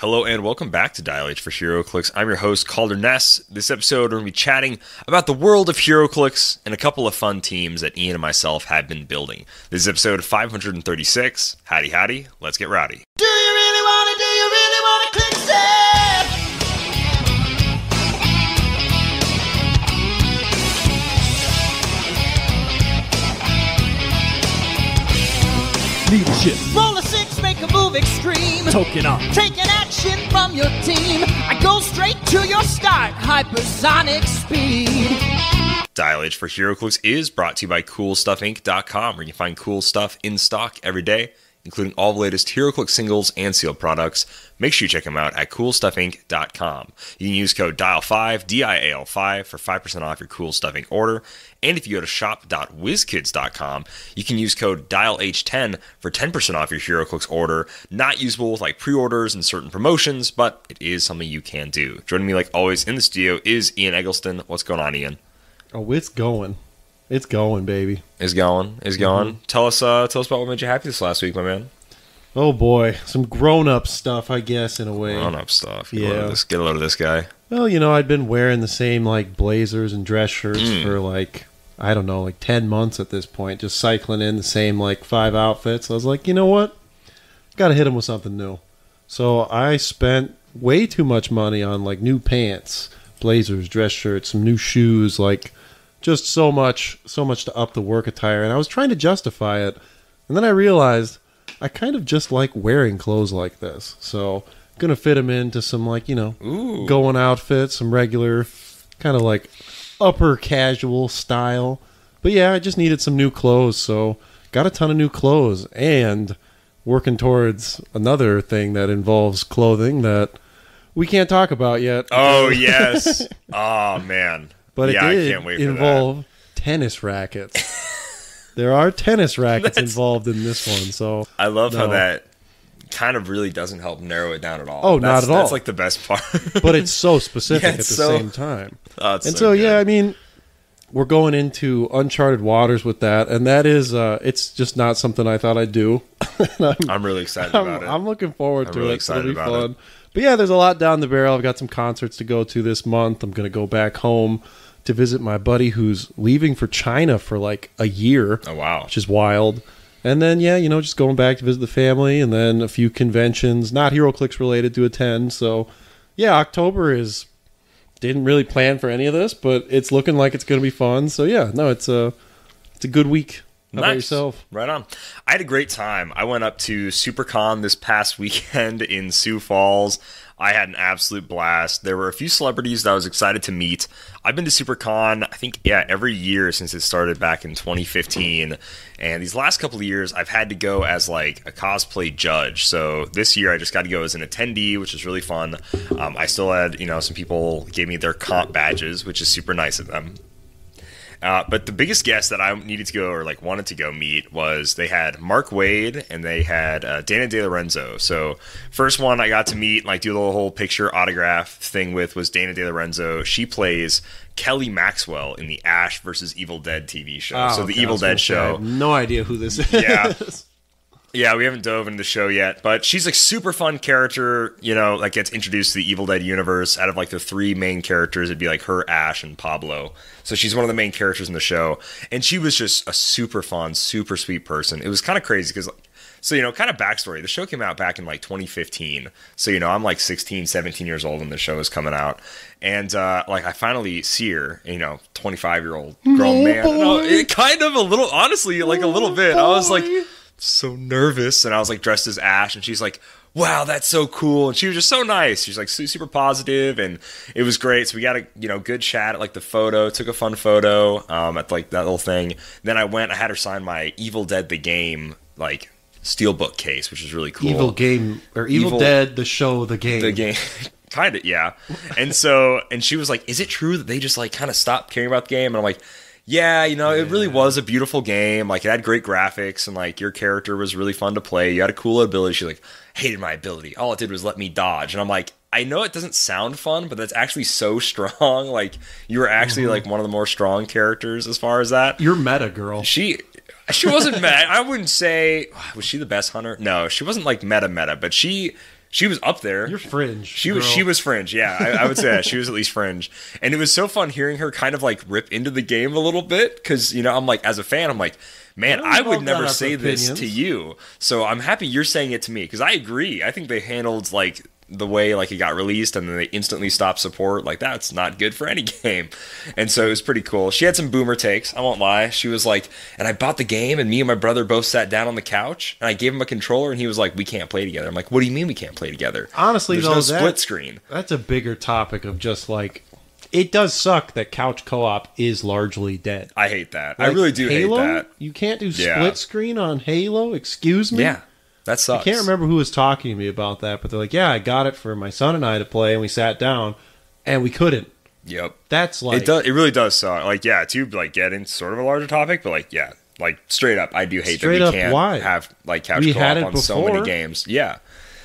Hello and welcome back to Dial H for HeroClix. I'm your host, Kalder Ness. This episode, we're going to be chatting about the world of HeroClix and a couple of fun teams that Ian and myself have been building. This is episode 536. Howdy, howdy. Let's get rowdy. Do you really wanna, do you really wanna click save? Leadership, Roll move extreme. token up. Taking action from your team. I go straight to your start. Hypersonic speed. Dial H for HeroClix is brought to you by CoolStuffInc.com, where you can find cool stuff in stock every day, including all the latest HeroClix singles and sealed products. Make sure you check them out at CoolStuffInc.com. You can use code DIAL5, D-I-A-L-5, for 5% off your Cool Stuff Inc. order. And if you go to shop.wizkids.com, you can use code DIALH10 for 10% off your HeroClix order. Not usable with like pre-orders and certain promotions, but it is something you can do. Joining me like always in the studio is Ian Eggleston. What's going on, Ian? Oh, it's going. It's going, baby. is going is going. Tell us uh tell us about what made you happy this last week, my man. Oh boy, some grown-up stuff, I guess, in a way. Grown up stuff. Get Yeah. this. Get a load of this guy. Well, you know, I'd been wearing the same like blazers and dress shirts Mm. for like I don't know, like ten months at this point, just cycling in the same like five outfits. I was like, you know what? Got to hit them with something new. So I spent way too much money on like new pants, blazers, dress shirts, some new shoes, like just so much, so much to up the work attire. And I was trying to justify it, and then I realized I kind of just like wearing clothes like this. So gonna fit them into some like you know Ooh. going outfits, some regular, kind of like upper casual style. But yeah, I just needed some new clothes, so got a ton of new clothes and working towards another thing that involves clothing that we can't talk about yet. Oh yes. oh man. But yeah, it did I can't wait involve tennis rackets. there are tennis rackets involved in this one, so. I love how that kind of really doesn't help narrow it down at all. Oh, not at all. That's like the best part. but it's so specific Yeah, at the so- same time. Oh, it's and so, good. yeah, I mean, we're going into uncharted waters with that, and that is, uh, it's just not something I thought I'd do. I'm, I'm really excited I'm, about it. I'm looking forward I'm to really it. excited It'll be about fun. But yeah, there's a lot down the barrel. I've got some concerts to go to this month. I'm going to go back home to visit my buddy who's leaving for China for like a year oh wow. which is wild. And then yeah, you know, just going back to visit the family, and then a few conventions, not HeroClix related, to attend. So yeah, October is didn't really plan for any of this, but it's looking like it's going to be fun. So yeah, no, it's a it's a good week. How about Nice. yourself? Right on. I had a great time. I went up to SuperCon this past weekend in Sioux Falls. I had an absolute blast. There were a few celebrities that I was excited to meet. I've been to SuperCon, I think, yeah, every year since it started back in 2015. And these last couple of years, I've had to go as like a cosplay judge. So this year, I just got to go as an attendee, which is really fun. Um, I still had, you know, some people gave me their comp badges, which is super nice of them. Uh, but the biggest guest that I needed to go or like wanted to go meet was they had Mark Waid and they had uh, Dana DeLorenzo. So first one I got to meet, like do the whole picture autograph thing with was Dana DeLorenzo. She plays Kelly Maxwell in the Ash versus Evil Dead TV show. Oh, so the Evil Dead show. no idea who this is. Yeah. Yeah, we haven't dove into the show yet, but she's a super fun character, you know, that gets introduced to the Evil Dead universe. Out of like the three main characters, it'd be like her, Ash, and Pablo. So she's one of the main characters in the show. And she was just a super fun, super sweet person. It was kind of crazy because, so, you know, kind of backstory. The show came out back in like 2015. So, you know, I'm like 16, 17 years old when the show is coming out. And, uh, like, I finally see her, you know, 25 year old grown man. I- it kind of a little, honestly, like a little bit. I was like. So nervous and I was like dressed as Ash and she's like wow that's so cool and she was just so nice. She's like super positive and it was great. So we got a you know good chat at like the photo took a fun photo um, at like that little thing. Then I went I had her sign my Evil Dead the game like steelbook case which is really cool. Evil game or Evil, Evil- Dead, the show, the game. the game. kind of yeah. And so and she was like is it true that they just like kind of stopped caring about the game? And i'm like yeah you know it really was a beautiful game. Like it had great graphics and like your character was really fun to play. You had a cool ability. She like hated my ability. All it did was let me dodge. And i'm like i know it doesn't sound fun but that's actually so strong. Like you were actually mm-hmm. like one of the more strong characters as far as that. You're meta girl. she she wasn't meta. I wouldn't say was she the best hunter. No, she wasn't like meta meta, but she she was up there. You're fringe. She was she was fringe, yeah. I, I would say that she was at least fringe, and it was so fun hearing her kind of like rip into the game a little bit because you know I'm like as a fan I'm like, man, I I would never say this to you. So I'm happy you're saying it to me because I agree. I think they handled like the way like it got released and then they instantly stopped support like that's not good for any game and so it was pretty cool she had some boomer takes i won't lie she was like and i bought the game and me and my brother both sat down on the couch and i gave him a controller and he was like we can't play together i'm like what do you mean we can't play together Honestly, there's though, no that- split screen That's a bigger topic of just like it does suck that couch co-op is largely dead. I hate that. I really do Halo, hate that. You can't do Yeah. split screen on Halo. Excuse me. Yeah, that I can't remember who was talking to me about that, but they're like, "Yeah, I got it for my son and I to play, and we sat down, and we couldn't." Yep. That's like it does. It really does suck. Like, yeah, to like get into sort of a larger topic, but like, yeah, like straight up, I do hate Straight that up, we can't why? have like couch We co-op had it on so many before. games. Yeah,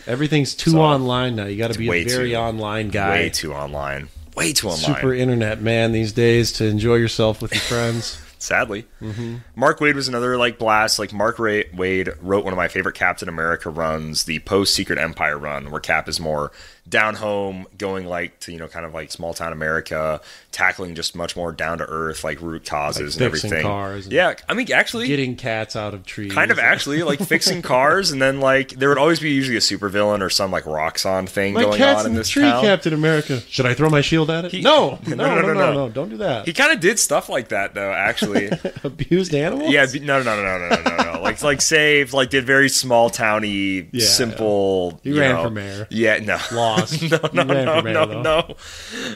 everything's too So, online now. You got to be a very too- online guy. way too online. Way too online. Super internet man these days to enjoy yourself with your friends. sadly. Mm-hmm. Mark Waid was another like blast. Like Mark Ra- Waid wrote one of my favorite Captain America runs, the post Secret Empire run, where Cap is more down home, going like to you know kind of like small town America, tackling just much more down to earth like root causes Like and everything. cars and- yeah, I mean actually. Getting cats out of trees. Kind of actually like fixing cars, and then like there would always be usually a supervillain or some like Roxxon thing My going cat's on in in this tree, town. Captain America. Should I throw my shield at it? He- no, No, no, no, no, no, no, no. Don't do that. He kind of did stuff like that though. Actually, Abused animals. Yeah, no, no, no, no, no, no, no. Like, like saved, like did very small towny, Yeah, simple. He you ran know- for mayor. Yeah, no, Lost. no, no, no, no, no.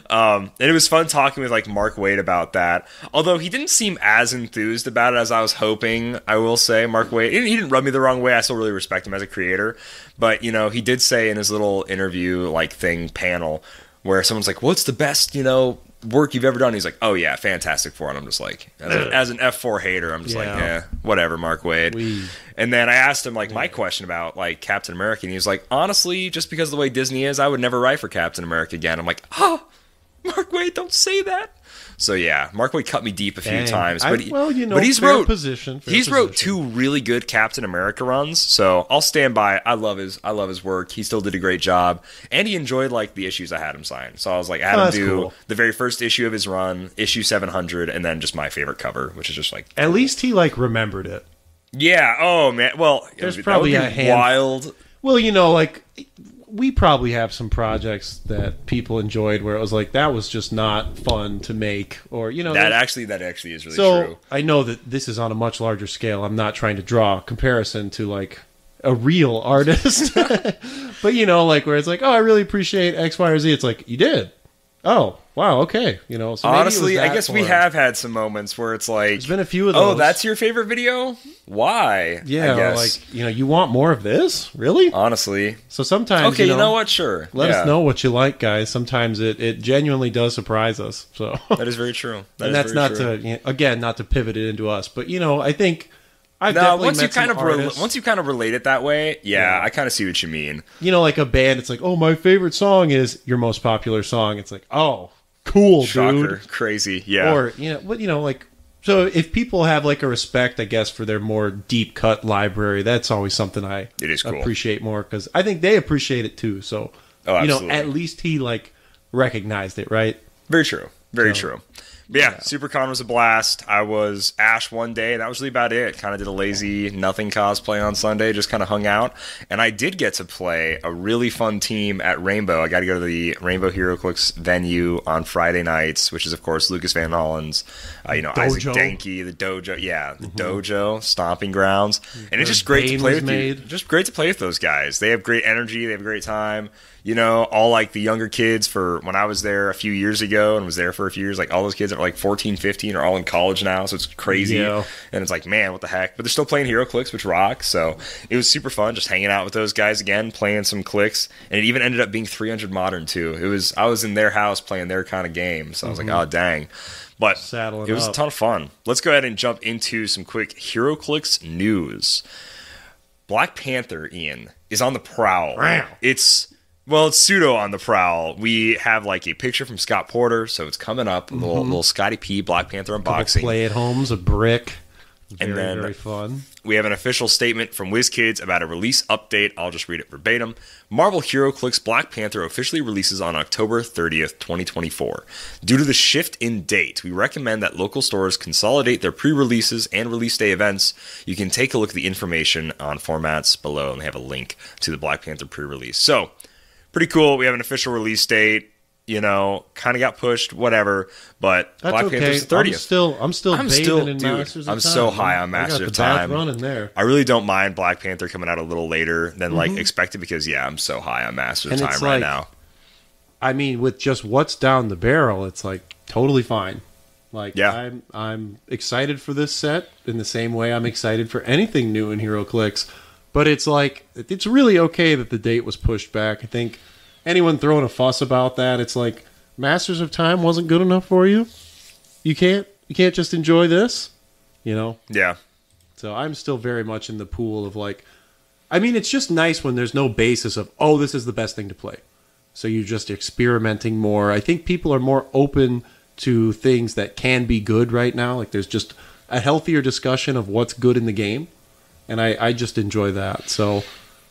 Um, and it was fun talking with like Mark Waid about that. Although he didn't seem as enthused about it as I was hoping. I will say, Mark Waid. He didn't rub me the wrong way. I still really respect him as a creator. But you know, he did say in his little interview like thing panel where someone's like, "What's the best you know work you've ever done?" He's like, "Oh yeah, Fantastic Four. And I'm just like, as, a, as an F four hater, I'm just like, Yeah. yeah, whatever, Mark Waid. We- And then I asked him like my question about like Captain America, and he was like, honestly, just because of the way Disney is, I would never write for Captain America again. I'm like, ah, Mark Waid, don't say that. So yeah, Mark Waid cut me deep a few Dang. times, but he, well, you know, but he's wrote position, he's wrote two really good Captain America runs, so I'll stand by. I love his I love his work. He still did a great job, and he enjoyed like the issues I had him sign. So I was like, I had Oh, him do cool. the very first issue of his run, issue 700, and then just my favorite cover, which is just like At least he like remembered it. Yeah. Oh man. Well, There's that probably a hand- wild. Well, you know, like we probably have some projects that people enjoyed where it was like that was just not fun to make, or you know, That actually, that actually is really so true. I know that this is on a much larger scale. I'm not trying to draw a comparison to like a real artist, but you know, like where it's like, oh, I really appreciate X, Y, or Z. It's like you did. Oh, wow, okay. You know, so maybe it was Honestly, I guess we him. have had some moments where it's like, There's been a few of oh, those. oh, that's your favorite video? Why? yeah, I guess. like you know, you want more of this, really? honestly. So sometimes, Okay, you you know, know what? Sure. Let Yeah. us know what you like, guys. Sometimes it, it genuinely does surprise us. So, That is very true. That and is that's very not true. to you know, again not to pivot it into us, but you know, I think I've No, definitely once you met some kind of re- once you kind of relate it that way, yeah, Yeah. I kind of see what you mean. you know, like a band. It's like, oh, my favorite song is your most popular song. It's like, oh, cool, Shocker, dude. crazy, yeah. Or you know, what you know, like. So if people have like a respect, I guess, for their more deep cut library, that's always something I It is cool. appreciate more because I think they appreciate it too. So Oh, you know, at least he like recognized it, right? Very true. Very So- true. But yeah, SuperCon was a blast. I was Ash one day. And that was really about it. Kind of did a lazy nothing cosplay on Sunday. Just kind of hung out, and I did get to play a really fun team at Rainbow. I got to go to the Rainbow HeroClix venue on Friday nights, which is of course Lucas Van Hollen's, uh, you know Isaac Dojo. Denke, the dojo. Yeah, the dojo stomping grounds, and it's just great to play with you. Just great to play with those guys. They have great energy. They have a great time. You know, all like the younger kids for when I was there a few years ago and was there for a few years, like all those kids that are like 14, 15 are all in college now. So it's crazy. Yeah. And it's like, man, what the heck? But they're still playing HeroClix, which rocks. So it was super fun just hanging out with those guys again, playing some clicks. And it even ended up being 300 modern too. It was, I was in their house playing their kind of game. So I was like, oh, dang. But Saddling it was a ton of fun. Let's go ahead and jump into some quick HeroClix news. Black Panther, Ian, is on the prowl. Wow. It's well, it's pseudo on the prowl. We have like a picture from Scott Porter, so it's coming up. A little, mm-hmm. little Scotty P Black Panther unboxing. Play at homes, a brick, Very, then- very fun. We have an official statement from WizKids about a release update. I'll just read it verbatim. Marvel HeroClix Black Panther officially releases on October 30th, 2024. Due to the shift in date, we recommend that local stores consolidate their pre releases and release day events. You can take a look at the information on formats below, and they have a link to the Black Panther pre release. So, pretty cool. We have an official release date. You know, kind of got pushed, whatever. But That's Black okay. Panther's I'm 30th. still, I'm still I'm bathing still- in dude, Masters I'm Time. so high on I Master got of Time. running there. I really don't mind Black Panther coming out a little later than like Mhm. expected because yeah, I'm so high on Master of Time right like- now. I mean, with just what's down the barrel, it's like totally fine. Like Yeah. I'm I'm excited for this set in the same way I'm excited for anything new in HeroClix. But it's like it's really okay that the date was pushed back. I think anyone throwing a fuss about that, it's like Masters of Time wasn't good enough for you. You can't you can't just enjoy this, you know. Yeah, So I'm still very much in the pool of like, I mean, it's just nice when there's no basis of, oh, this is the best thing to play. So you're just experimenting more. I think people are more open to things that can be good right now. Like there's just a healthier discussion of what's good in the game. And I, I just enjoy that. So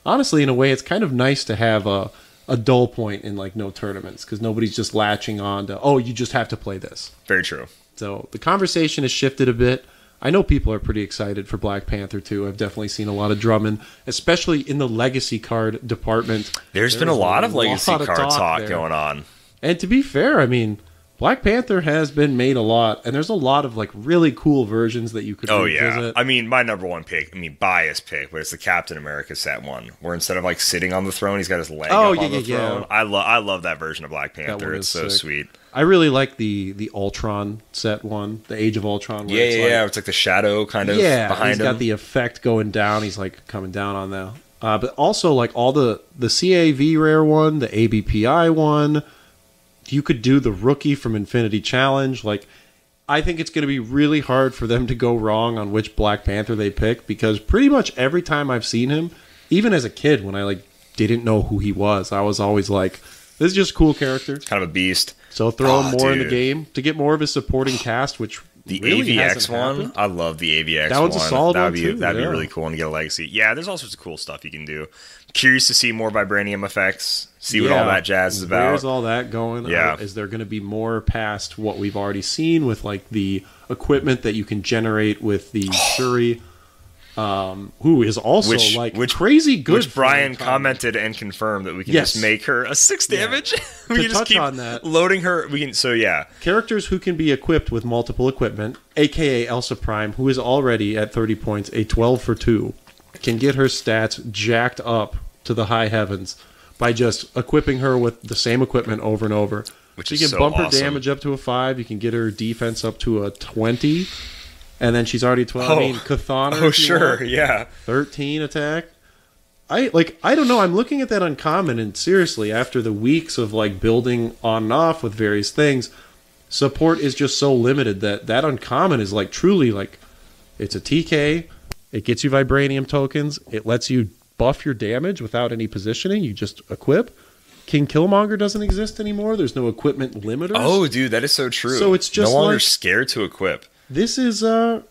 honestly, in a way, it's kind of nice to have a, a dull point in like no tournaments because nobody's just latching on to, oh, you just have to play this. very true. So the conversation has shifted a bit. I know people are pretty excited for Black Panther too. I've definitely seen a lot of drumming, especially in the legacy card department. There's been a lot of legacy lot of card talk, going on. And to be fair, I mean, Black Panther has been made a lot, and there's a lot of like really cool versions that you could. Oh yeah. I mean my number one pick. I mean bias pick, but it's the Captain America set one, where instead of like sitting on the throne, he's got his leg Oh, up yeah, on the yeah, yeah. throne. I love I love that version of Black Panther. It's so sick. sweet. I really like the the Ultron set one, the Age of Ultron. Yeah, it's yeah, like, yeah. It's like the shadow kind of yeah, behind he's him. got the effect going down. He's like coming down on that. Uh, but also like all the the CAV rare one, the ABPI one. You could do the rookie from Infinity Challenge. Like, I think it's going to be really hard for them to go wrong on which Black Panther they pick because pretty much every time I've seen him, even as a kid when I like didn't know who he was, I was always like, "This is just a cool character." kind of a beast. So throw him Oh, more in the game to get more of his supporting cast, which The really AVX one, happened. I love the AVX. That one's a solid that'd one, be, too, That'd yeah. be really cool and get a legacy. Yeah, there's all sorts of cool stuff you can do. Curious to see more vibranium effects. See what all that jazz is about. Where's all that going? Yeah. Is there going to be more past what we've already seen with like the equipment that you can generate with the Shuri? Um, who is also Which- like which- crazy good. Which Brian commented and confirmed that we can Yes. just make her a six Yeah. damage. To we can just keep on that- loading her. We can. So yeah, Characters who can be equipped with multiple equipment, aka Elsa Prime, who is already at 30 points, a 12 for 2, can get her stats jacked up to the high heavens by just equipping her with the same equipment over and over. Which you is can so bump her damage up to a 5, you can get her defense up to a 20, and then she's already 12. I Oh. mean, Cathana. Oh sure, want. yeah. 13 attack. I like I don't know, I'm looking at that uncommon and seriously after the weeks of like building on and off with various things, support is just so limited that that uncommon is like truly like it's a TK, it gets you vibranium tokens, it lets you buff your damage without any positioning, you just equip. King Killmonger doesn't exist anymore. There's no equipment limiters. Oh, dude, that is so true. So it's just no longer like- scared to equip. This is uh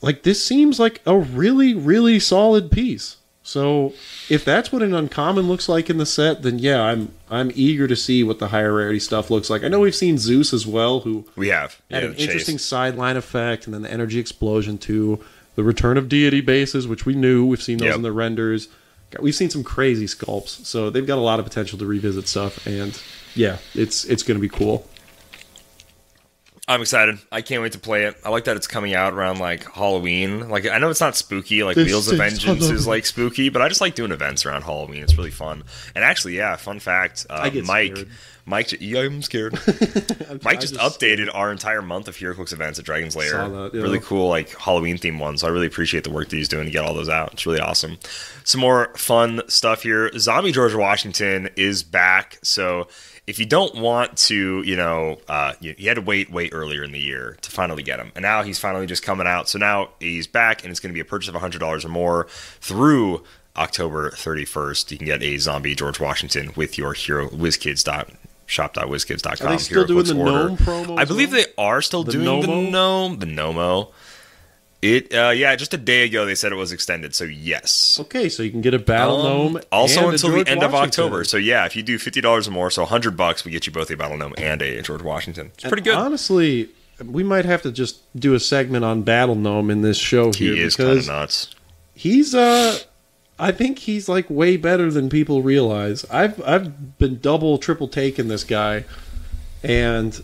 like this seems like a really really solid piece. So if that's what an uncommon looks like in the set then yeah i'm i'm eager to see what the higher rarity stuff looks like. I know we've seen zeus as well who We have. had yeah, an chase. interesting sideline effect and then the energy explosion too. The return of deity bases which we knew. We've seen those Yep. in the renders. We've seen some crazy sculpts so they've got a lot of potential to revisit stuff and yeah it's it's going to be cool I'm excited. I can't wait to play it. I like that it's coming out around like Halloween. Like I know it's not spooky. Like This Wheels of Vengeance is like spooky, but I just like doing events around Halloween. It's really fun. And actually, yeah, fun fact. Uh, I get Mike, scared. Mike, yeah, I'm scared. Mike just, just- updated our entire month of HeroClix events at Dragon's Lair. That, yeah. Really cool, like Halloween themed ones. So I really appreciate the work that he's doing to get all those out. It's really awesome. Some more fun stuff here. Zombie George Washington is back. So if you don't want to, you know, uh, you, you had to wait, wait earlier in the year to finally get him, and now he's finally just coming out. So now he's back, and it's going to be a purchase of hundred dollars or more through October 31st. You can get a Zombie George Washington with your Hero WizKids dot shop.wizkids.com. Are they still doing the order. gnome promo I believe well? they are still The doing the gnome, the Nomo. It uh, yeah, just a day ago they said it was extended. So yes. Okay, so you can get a Battle Um, Gnome also and until the end of October. So yeah, if you do fifty dollars or more, so hundred bucks, we get you both a Battle Gnome and a George Washington. It's pretty good. Honestly, we might have to just do a segment on Battle Gnome in this show here he is kind of nuts. he's uh I think he's like way better than people realize. I've I've been double triple taking this guy and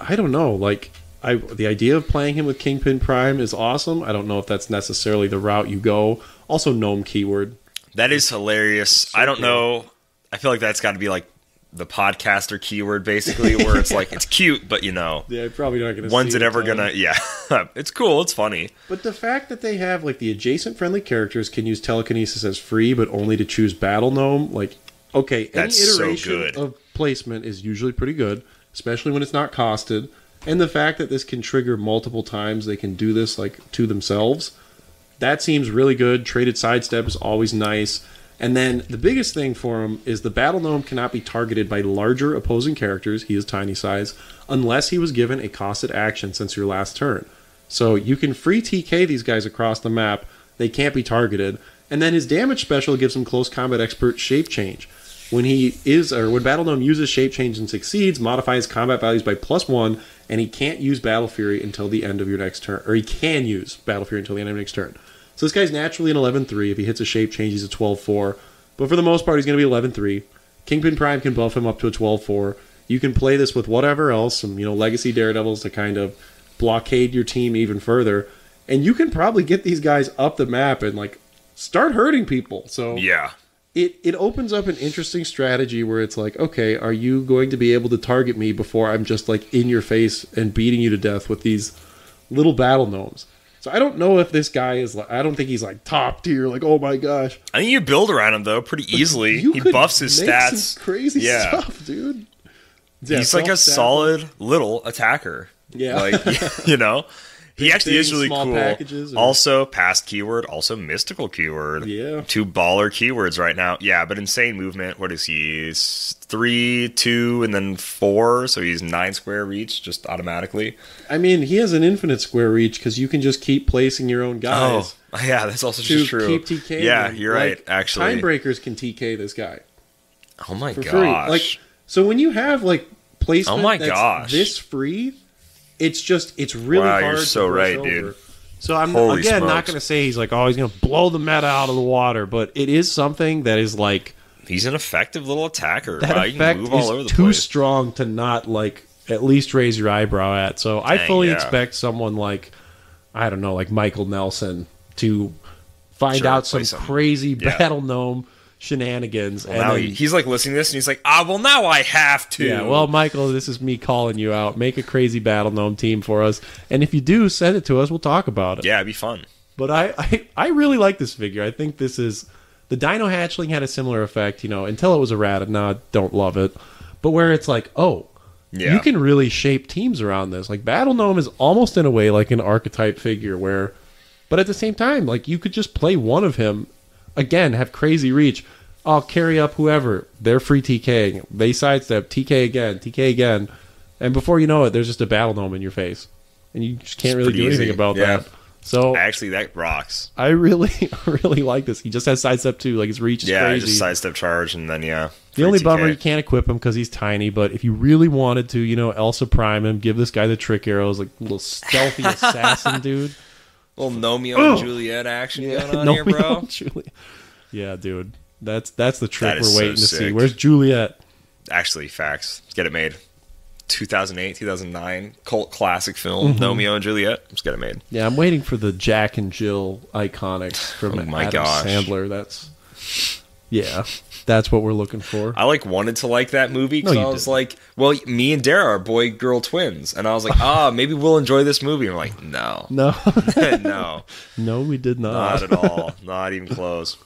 I don't know, like I the idea of playing him with Kingpin Prime is awesome. I don't know if that's necessarily the route you go. Also gnome keyword. That is hilarious. I don't know. I feel like that's got to be like the podcaster keyword, basically, where it's like it's cute, but you know, Yeah, probably not to when's it ever gonna? Yeah, it's cool. It's funny. But the fact that they have like the adjacent friendly characters can use telekinesis as free, but only to choose Battle Gnome, like okay, That's any so iteration good. of placement is usually pretty good, especially when it's not costed. And the fact that this can trigger multiple times, they can do this like to themselves. That seems really good. Traded sidestep is always nice. And then the biggest thing for him is the Battle Gnome cannot be targeted by larger opposing characters. He is tiny size unless he was given a costed action since your last turn. So you can free TK these guys across the map. They can't be targeted. And then his damage special gives him close combat expert shape change. When he is or when Battle Gnome uses shape change and succeeds, modifies combat values by plus one, and he can't use Battle Fury until the end of your next turn. Or he can use Battle Fury until the end of your next turn. So this guy's naturally an 11-3. If he hits a shape change, he's a 12-4. But for the most part, he's going to be 11-3. Kingpin Prime can buff him up to a 12-4. You can play this with whatever else, some you know legacy daredevils to kind of blockade your team even further, and you can probably get these guys up the map and like start hurting people. So Yeah, it it opens up an interesting strategy where it's like, okay, are you going to be able to target me before I'm just like in your face and beating you to death with these little battle gnomes? So I don't know if this guy is like I don't think he's like top tier, like, oh my gosh. I think you build around him though pretty easily. He buffs his stats. crazy Yeah. stuff, dude. Yeah, He's like a solid little attacker. Yeah. like you know. He actually is really cool. packages, or- Also, past keyword, also mystical keyword. Yeah. Two baller keywords right now. Yeah, but insane movement. What is he? He's three, two, and then four. So he's nine square reach just automatically. I mean, he has an infinite square reach because you can just keep placing your own guys. Oh, yeah, that's also to just true. keep TK. yeah, them. you're Like, right. Actually, time breakers can TK this guy oh my for gosh. free. Like, so when you have like placement Oh my gosh. this free, it's just it's really Wow, hard. you're to so right, over. dude. So I'm Holy again not going to say he's like, oh, he's going to blow the meta out of the water, but it is something that is like he's an effective little attacker. that can effect move all is over the too place. strong to not like at least raise your eyebrow at. So I fully yeah. expect someone like I don't know, like Michael Nelson to find Sure, out some some- crazy yeah. battle gnome shenanigans. Well, and now then, he, he's like listening to this and he's like, ah, well, now I have to. yeah, well, Michael, this is me calling you out. Make a crazy battle gnome team for us, and if you do, send it to us. We'll talk about it. yeah, it'd be fun. But I, I, I really like this figure. I think this is the Dino Hatchling had a similar effect, you know, until it was a rat. No, don't love it. But where it's like, oh, Yeah. you can really shape teams around this. Like Battle Gnome is almost in a way like an archetype figure where, but at the same time, like you could just play one of him, again, have crazy reach. I'll carry up whoever. They're free TK. They sidestep TK again, TK again, and before you know it, there's just a Battle Gnome in your face, and you just can't It's really do anything easy. about Yeah. that. So Actually, that rocks. I really, really like this. He just has sidestep too. Like his reach is crazy. Yeah, crazy. just sidestep charge and then yeah. the only TK. bummer you can't equip him because he's tiny. But if you really wanted to, you know, Elsa Prime him, give this guy the trick arrows, like little stealthy assassin dude. Little Gnomeo and Juliet action going on here, bro. Juliet. Yeah, dude. That's that's the trick That we're so waiting to see. Where's Juliet? Actually, facts. Let's get it made. 2008, 2009 cult classic film Mm-hmm. Gnomeo and Juliet. Let's get it made. Yeah, I'm waiting for the Jack and Jill iconics from Oh my Adam gosh. Sandler. That's yeah, that's what we're looking for. I like wanted to like that movie because No, I was didn't. like, well, me and Dara are boy girl twins, and I was like, ah, maybe we'll enjoy this movie. I'm like, no, No, no, no, we did not. not at all, not even close.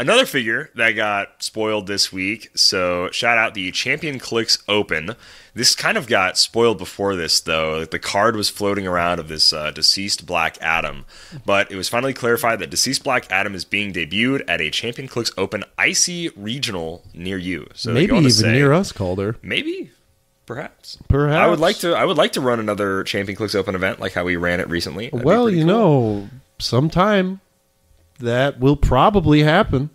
Another figure that got spoiled this week. So shout out the Champion Clicks Open. This kind of got spoiled before this though. The card was floating around of this uh, deceased Black Adam, but it was finally clarified that deceased Black Adam is being debuted at a Champion Clicks Open Icy Regional near you. So Maybe even say- near us, Kalder. Maybe. Perhaps. Perhaps. I would like to. I would like to run another Champion Clicks Open event like how we ran it recently. That'd well, you cool. know, sometime that will probably happen.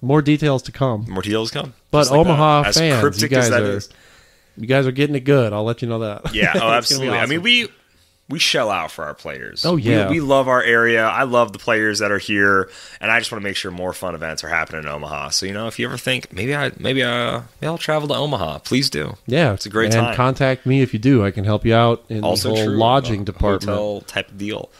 More details to come. more deals come. But like Omaha that. Fans, you guys as that are- is. You guys are getting it good. I'll let you know that. Yeah. Oh, absolutely. I mean, we we shell out for our players. Oh, yeah. we, love our area. I love the players that are here, and I just want to make sure more fun events are happening in Omaha. So you know, if you ever think maybe I maybe uh maybe I'll travel to Omaha, please do. yeah, It's a great and time. contact me if you do. I can help you out in also the whole true. lodging uh, department. hotel type of deal.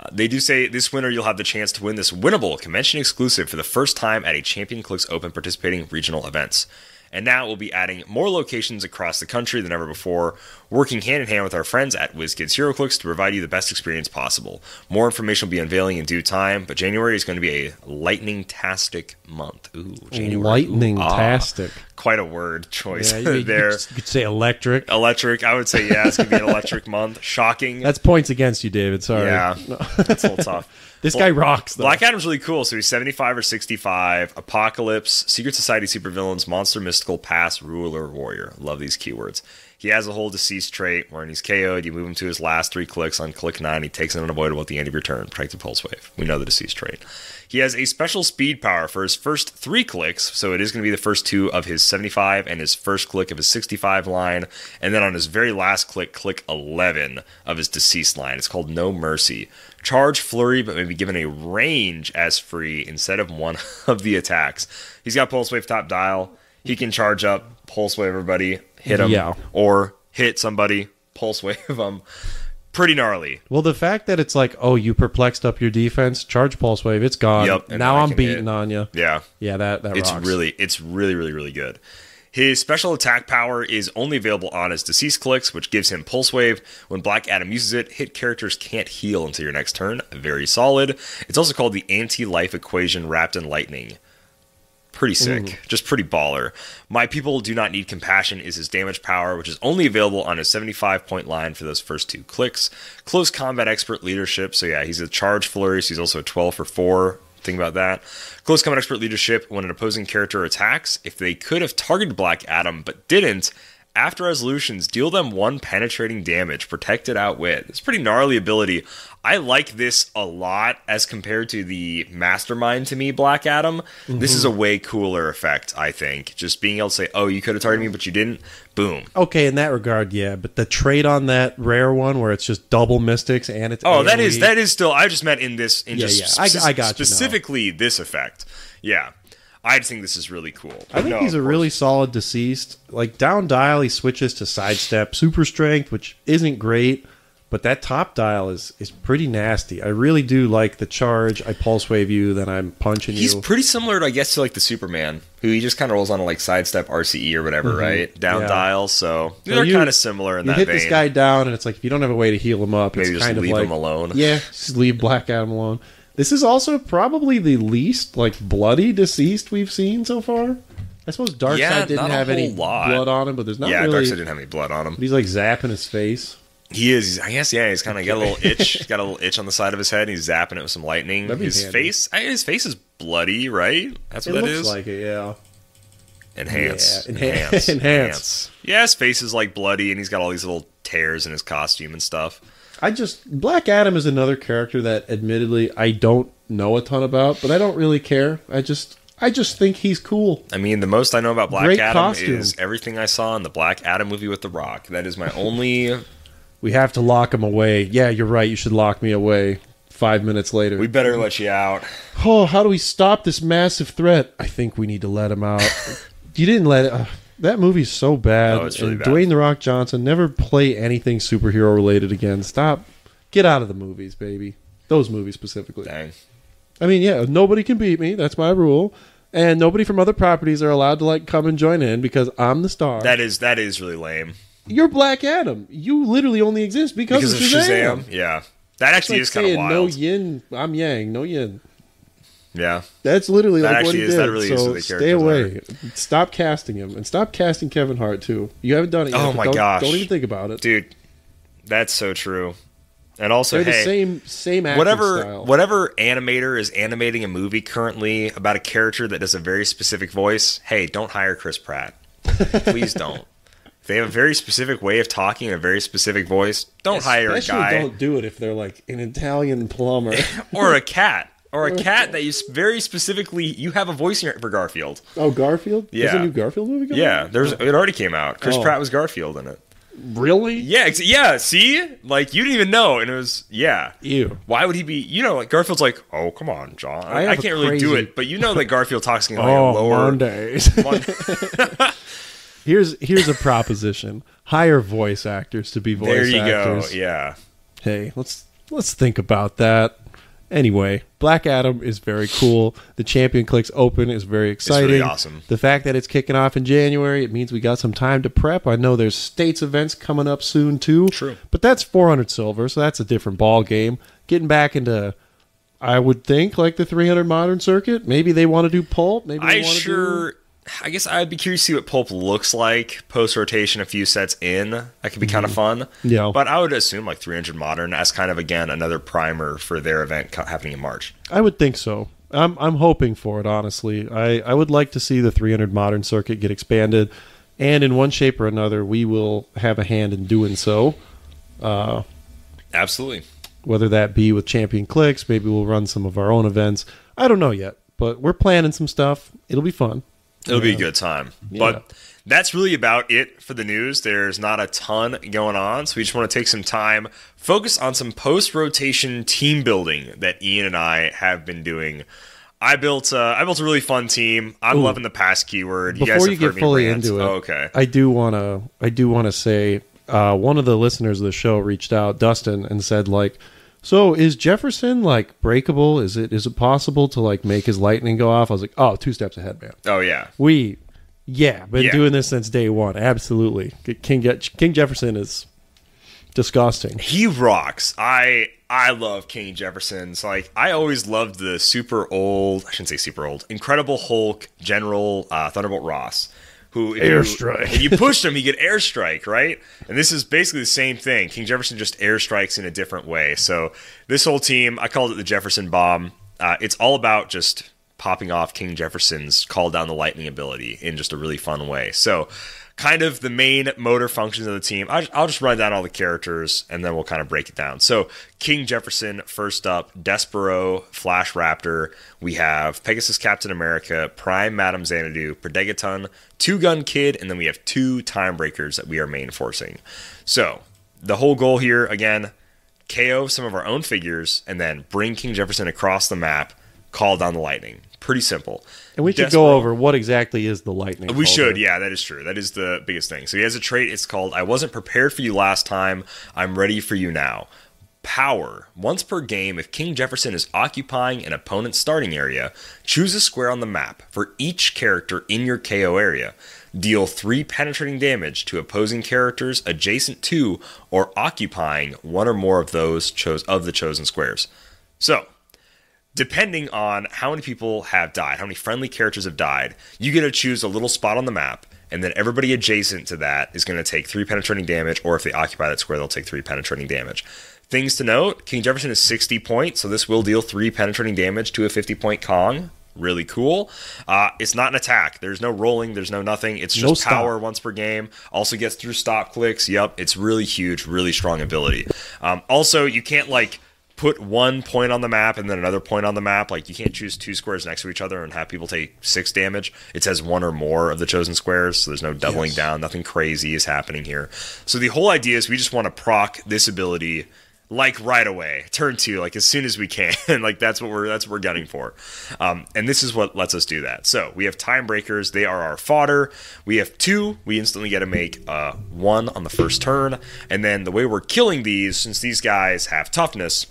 Uh, they do say this winter you'll have the chance to win this winnable convention exclusive for the first time at a Champion Clicks Open participating regional events. And now we'll be adding more locations across the country than ever before, working hand in hand with our friends at WizKids HeroClix to provide you the best experience possible. More information will be unveiling in due time, but January is going to be a lightning-tastic month. Ooh, January. Ah. Lightning-tastic. quite a word choice Yeah, you, there. could, you could say electric. Electric. I would say yeah, it's gonna be an electric month. Shocking. That's points against you, David. Sorry. Yeah, that's a little tough. This guy rocks, though. Black Adam's really cool. So he's 75 or 65. Apocalypse, Secret Society supervillains, monster, mystical, past, ruler, warrior. Love these keywords. He has a whole deceased trait. Where he's KO'd, you move him to his last three clicks. On click nine, he takes an unavoidable at the end of your turn. Protected pulse wave. We know the deceased trait. He has a special speed power for his first three clicks. So it is going to be the first two of his 75 and his first click of his 65 line. And then on his very last click, click 11 of his deceased line. It's called No Mercy. Charge flurry, but maybe given a range as free instead of one of the attacks. He's got pulse wave top dial. He can charge up, pulse wave everybody, hit him, Yeah. or hit somebody, pulse wave them. Pretty gnarly. Well, the fact that it's like, oh, you perplexed up your defense, charge pulse wave, it's gone. Yep, now I'm beating hit. on you. Yeah. Yeah, that that It's rocks. really, it's really, really, really good. His special attack power is only available on his deceased clicks, which gives him Pulse Wave. When Black Adam uses it, hit characters can't heal until your next turn. Very solid. It's also called the anti life equation wrapped in lightning. Pretty sick. Mm-hmm. Just pretty baller. My People Do Not Need Compassion is his damage power, which is only available on his 75 point line for those first two clicks. Close Combat Expert Leadership. So, yeah, he's a charge flurry, so he's also a 12 for 4. Think about that. Close Combat Expert Leadership, when an opposing character attacks, if they could have targeted Black Adam but didn't, after resolutions, deal them one penetrating damage, protected outwit. It's a pretty gnarly ability. I like this a lot as compared to the Mastermind to me, Black Adam. This is a mm-hmm. way cooler effect, I think. Just being able to say, oh, you could have targeted me, but you didn't. Boom. Okay, in that regard, yeah. But the trade on that rare one where it's just double mystics and it's Oh, that AoE, is that is still. I just meant in this in Yeah, just yeah. I- I got you specifically this effect. Yeah, I just think this is really cool. I think No, he's a of really solid deceased. Like down dial, he switches to sidestep, super strength, which isn't great, but that top dial is is pretty nasty. I really do like the charge. I pulse wave you, then I'm punching He's you. He's pretty similar, to, I guess, to like the Superman, who he just kind of rolls on a like sidestep RCE or whatever, right? Down Mm-hmm. Yeah. dial. So, So they're kind of similar in you that hit vein. this guy down, and it's like if you don't have a way to heal him up, Maybe it's just kind of leave like him alone. Yeah, just leave Black Adam alone. This is also probably the least like bloody deceased we've seen so far. I suppose Darkseid Yeah, didn't have any lot. blood on him, but there's not yeah, really. Darkseid didn't have any blood on him. He's like zapping his face. He is. I guess. Yeah, he's kind of got a little itch. He's got a little itch on the side of his head. And he's zapping it with some lightning. His handy. face. I, his face is bloody, right? That's It what that looks is. like it, yeah. Enhance. Yeah, enha- Enhance. enhance. Yeah, his face is like bloody, and he's got all these little tears in his costume and stuff. I just Black Adam is another character that admittedly I don't know a ton about, but I don't really care. I just I just think he's cool. I mean, the most I know about Black Great Adam costume. is everything I saw in the Black Adam movie with The Rock. That is my only. We have to lock him away. Yeah, you're right. You should lock me away. Five minutes later. we better let you out. oh, how do we stop this massive threat? I think we need to let him out. you didn't let it. That movie's so bad. Oh, it's really and bad. Dwayne the Rock Johnson never play anything superhero related again. Stop. Get out of the movies, baby. Those movies specifically. Dang. I mean, yeah, nobody can beat me. That's my rule. And nobody from other properties are allowed to like come and join in because I'm the star. That is that is really lame. You're Black Adam. You literally only exist because, Because of Shazam. Shazam. Yeah. That actually like is kind of saying no yin, I'm yang, no yin. Yeah. That's literally That like what he is- did. that really so the stay away. Stop casting him and stop casting Kevin Hart too. You haven't done it yet. Oh my don't, gosh. Don't even think about it. Dude, that's so true. And also, They're the hey, same same whatever style. whatever animator is animating a movie currently about a character that does a very specific voice, hey, don't hire Chris Pratt. Please don't. If they have a very specific way of talking, a very specific voice, don't hire a guy don't do it if they're like an Italian plumber. or a cat or a mm. cat that you very specifically you have a voice for Garfield. oh, Garfield? There's Yeah. a new Garfield movie coming Yeah, there's oh. it already came out. Chris Oh. Pratt was Garfield in it. Really? Yeah, yeah. See, like you didn't even know, and it was yeah. Ew. Why would he be? You know, like Garfield's like, oh come on, John. I I, I have a can't really do it, but you know that Garfield talks in like a Oh, lower. Mondays. Mon- here's here's a proposition. Hire voice actors to be voice actors. there you actors. go. Yeah. Hey, let's let's think about that. Anyway, Black Adam is very cool. The Champion Clicks Open is very exciting. really awesome. The fact that it's kicking off in January, it means we got some time to prep. I know there's states events coming up soon too. True. But that's 400 silver, so that's a different ball game. Getting back into I would think like the 300 modern circuit. Maybe they want to do pulp. Maybe they I sure. I guess I'd be curious to see what Pulp looks like post rotation, a few sets in. That could be kind of fun. Mm-hmm. Yeah. But I would assume like 300 modern as kind of again another primer for their event happening in March. I would think so. I'm I'm hoping for it honestly. I I would like to see the 300 modern circuit get expanded, and in one shape or another, we will have a hand in doing so. Absolutely. Whether that be with Champion Clicks, maybe we'll run some of our own events. I don't know yet, but we're planning some stuff. It'll be fun. It'll be a good time. But that's really about it for the news. There's not a ton going on, so we just want to take some time, focus on some post rotation team building that Ian and I have been doing. I built uh, I built a really fun team. I'm Ooh. loving the pass keyword. You guys Before have you get fully rant. into it, Oh, okay. I do want to I do want to say uh, one of the listeners of the show reached out, Dustin, and said like, "So is Jefferson like breakable? Is it is it possible to like make his lightning go off?" I was like, oh, two steps ahead, man." Oh yeah. We, yeah, been Yeah. doing this since day one. Absolutely, King King Jefferson is disgusting. He rocks. I I love King Jefferson's. Like I always loved the super old. I shouldn't say super old. Incredible Hulk General uh, Thunderbolt Ross, who if you- Airstrike. if you pushed him, he get airstrike, right? And this is basically the same thing. King Jefferson just airstrikes in a different way. So this whole team, I called it the Jefferson Bomb. Uh, it's all about just popping off King Jefferson's call down the lightning ability in just a really fun way. So kind of the main motor functions of the team. I- I'll just run down all the characters and then we'll kind of break it down. So, King Jefferson, first up, Despero, Flash Raptor. We have Pegasus Captain America, Prime Madame Xanadu, Predegaton, Two Gun Kid, and then we have two Time Breakers that we are main forcing. So, the whole goal here, again, KO some of our own figures and then bring King Jefferson across the map, call down the lightning. Pretty simple. And we should Despero- go over what exactly is the lightning. we called should, yeah, that is true. That is the biggest thing. So he has a trait. It's called I wasn't prepared for you last time. I'm ready for you now. Power. Once per game, if King Jefferson is occupying an opponent's starting area, choose a square on the map for each character in your KO area. Deal three penetrating damage to opposing characters adjacent to or occupying one or more of those chose of the chosen squares. So, depending on how many people have died, how many friendly characters have died, you get to choose a little spot on the map, and then everybody adjacent to that is going to take three penetrating damage, or if they occupy that square, they'll take three penetrating damage. Things to note King Jefferson is 60 points, so this will deal three penetrating damage to a 50 point Kong. Really cool. Uh, it's not an attack. There's no rolling. There's no nothing. It's just stop. power once per game. Also gets through stop clicks. Yep, it's really huge, really strong ability. Um, also, you can't like put one point on the map and then another point on the map. Like you can't choose two squares next to each other and have people take six damage. It says one or more of the chosen squares, so there's no doubling Yes. down. Nothing crazy is happening here. So the whole idea is we just want to proc this ability like right away, turn two, like as soon as we can. And like that's what we're that's what we're gunning for. Um, and this is what lets us do that. So we have time breakers. They are our fodder. We have two. We instantly get to make uh, one on the first turn. And then the way we're killing these, since these guys have toughness,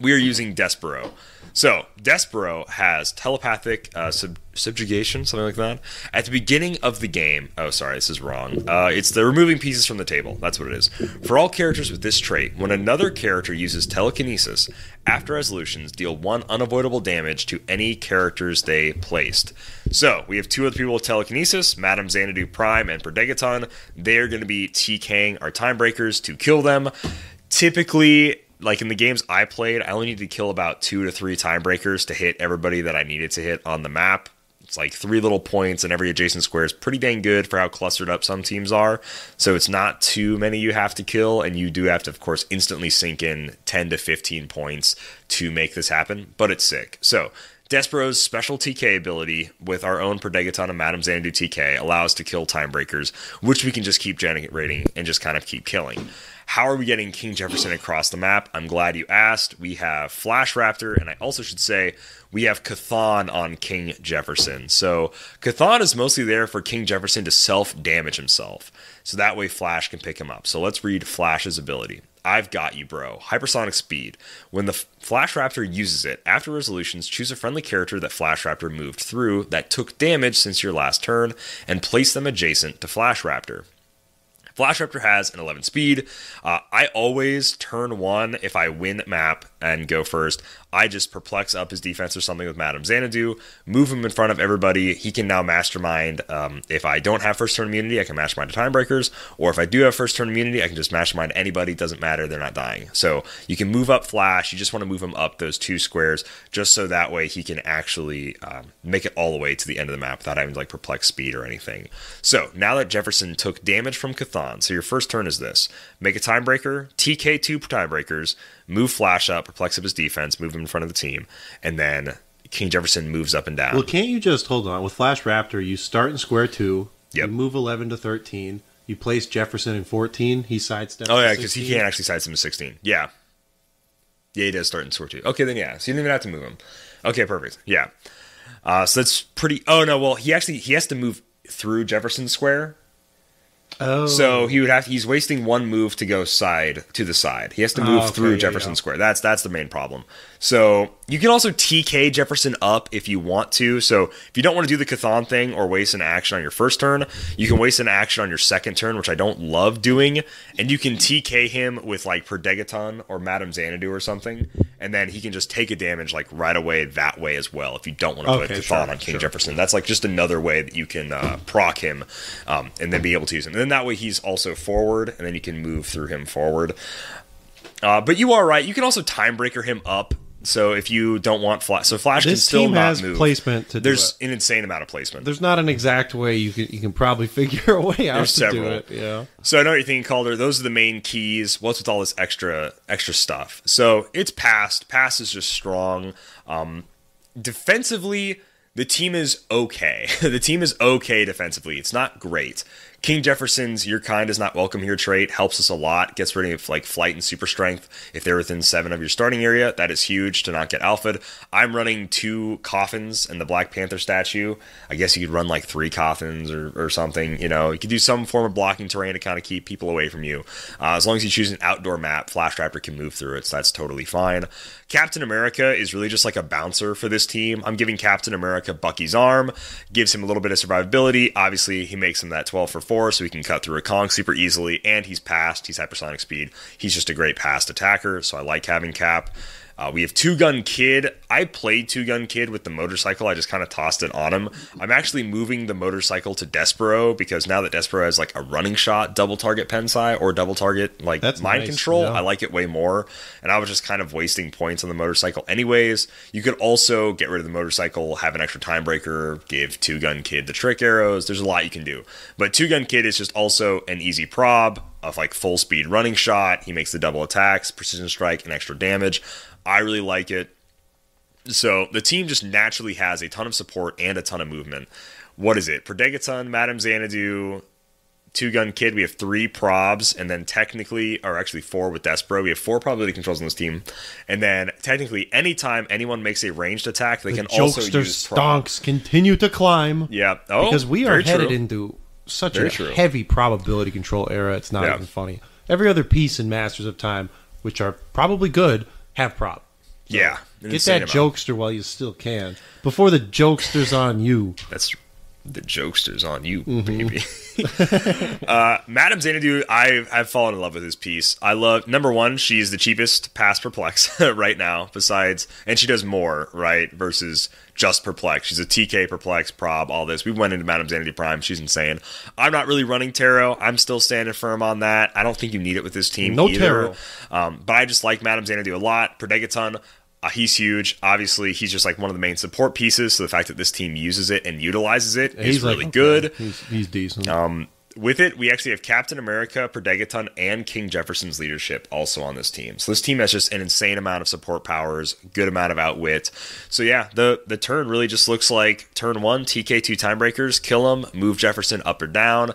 we are using Despero. So Despero has telepathic uh, sub- subjugation, something like that. At the beginning of the game, oh sorry, this is wrong. Uh, it's the removing pieces from the table. That's what it is. For all characters with this trait, when another character uses telekinesis, after resolutions deal one unavoidable damage to any characters they placed. So we have two other people with telekinesis, Madame Xanadu Prime and Predegaton. They are going to be TKing our time breakers to kill them. Typically, like in the games I played, I only needed to kill about two to three time breakers to hit everybody that I needed to hit on the map. It's like three little points in every adjacent square is pretty dang good for how clustered up some teams are. So it's not too many you have to kill, and you do have to, of course, instantly sink in 10 to 15 points to make this happen, but it's sick. So Despero's special TK ability with our own Predagon and Madame Xanadu TK allow us to kill time breakers, which we can just keep generating and just kind of keep killing. How are we getting King Jefferson across the map? I'm glad you asked. We have Flash Raptor, and I also should say we have Chthon on King Jefferson. So Chthon is mostly there for King Jefferson to self damage himself. So that way Flash can pick him up. So let's read Flash's ability. I've got you, bro. Hypersonic speed. When the Flash Raptor uses it, after resolutions, choose a friendly character that Flash Raptor moved through that took damage since your last turn and place them adjacent to Flash Raptor. Flash Raptor has an 11 speed. Uh, I always turn one if I win map and go first. I just perplex up his defense or something with Madame Xanadu, move him in front of everybody. He can now mastermind. Um, if I don't have first turn immunity, I can mastermind to time breakers, or if I do have first turn immunity, I can just mastermind anybody. Doesn't matter, they're not dying. So you can move up Flash. You just want to move him up those two squares, just so that way he can actually um, make it all the way to the end of the map without having like perplex speed or anything. So now that Jefferson took damage from Chthon, so your first turn is this: make a time breaker, TK two time breakers move Flash up, perplex up his defense, move him in front of the team, and then King Jefferson moves up and down. Well, can't you just hold on with Flash Raptor? You start in square two. Yep. You move eleven to thirteen. You place Jefferson in fourteen. He sidesteps. oh yeah, because he can't actually side him to sixteen. Yeah, yeah, he does start in square two. Okay, then yeah, so you don't even have to move him. Okay, perfect. Yeah, uh, so that's pretty. Oh no, well he actually he has to move through Jefferson Square. Oh, So he would have he's wasting one move to go side to the side. He has to move Oh, okay, through yeah, Jefferson yeah. Square. That's that's the main problem. So you can also TK Jefferson up if you want to. So if you don't want to do the Chthon thing or waste an action on your first turn, you can waste an action on your second turn, which I don't love doing, and you can TK him with like Perdegaton or Madame Xanadu or something, and then he can just take a damage like right away that way as well. If you don't want to put Okay, Chthon sure, on King sure. Jefferson, that's like just another way that you can uh, proc him, um, and then be able to use him. And then that way he's also forward, and then you can move through him forward. Uh, but you are right. You can also time breaker him up. So if you don't want Flash, so Flash can still team not has move. placement to There's an insane amount of placement. There's not an exact way you can you can probably figure a way out There's to do it. Yeah. So I know what you're thinking, Kalder. Those are the main keys. What's with all this extra extra stuff? So it's passed. Pass is just strong. Um, defensively, the team is okay. the team is okay defensively. It's not great. King Jefferson's "Your kind is not welcome here" trait helps us a lot. Gets rid of like flight and super strength if they're within seven of your starting area. That is huge to not get alpha. I'm running two coffins and the Black Panther statue. I guess you could run like three coffins or, or something. You know, you could do some form of blocking terrain to kind of keep people away from you. Uh, as long as you choose an outdoor map, Flash Raptor can move through it, so that's totally fine. Captain America is really just like a bouncer for this team. I'm giving Captain America Bucky's arm, gives him a little bit of survivability. Obviously, he makes him that 12 for 4, so he can cut through a Kong super easily, and he's passed. He's hypersonic speed. He's just a great passed attacker, so I like having Cap. Uh, we have Two Gun Kid. I played Two Gun Kid with the motorcycle. I just kind of tossed it on him. I'm actually moving the motorcycle to Despero because now that Despero has like a running shot, double target Pensai or double target like That's mind nice, control, yeah. I like it way more. And I was just kind of wasting points on the motorcycle anyways. You could also get rid of the motorcycle, have an extra time breaker, give Two Gun Kid the trick arrows. There's a lot you can do. But Two Gun Kid is just also an easy prob of like full speed running shot. He makes the double attacks, precision strike, and extra damage. I really like it. So the team just naturally has a ton of support and a ton of movement. What is it? Predegaton, Madame Xanadu, Two Gun Kid. We have three probs, and then technically, or actually four with Despero. We have four probability controls on this team, and then technically, anytime anyone makes a ranged attack, they The can also use prob. stonks continue to climb. Yeah, oh, because we are headed true. into such Very a true. heavy probability control era. It's not Yeah. even funny. Every other piece in Masters of Time, which are probably good, have prob. Yeah, Get that amount. jokester while you still can before the jokester's on you. That's the jokesters on you, Mm-hmm. baby. uh, Madame Xanadu, I've, I've fallen in love with this piece. I love number one, she's the cheapest past perplex right now. Besides, and she does more right versus just perplex. She's a TK perplex prob. All this. We went into Madame Xanadu Prime. She's insane. I'm not really running tarot. I'm still standing firm on that. I don't think you need it with this team. No either. tarot. Um, but I just like Madame Xanadu a lot. Predegaton. Uh, he's huge. Obviously, he's just like one of the main support pieces. So the fact that this team uses it and utilizes it is He's like, really okay, good. He's, he's decent. Um, with it, we actually have Captain America, Predegaton, and King Jefferson's leadership also on this team. So this team has just an insane amount of support powers, good amount of outwit. So yeah, the the turn really just looks like turn one, TK two timebreakers, kill him, move Jefferson up or down.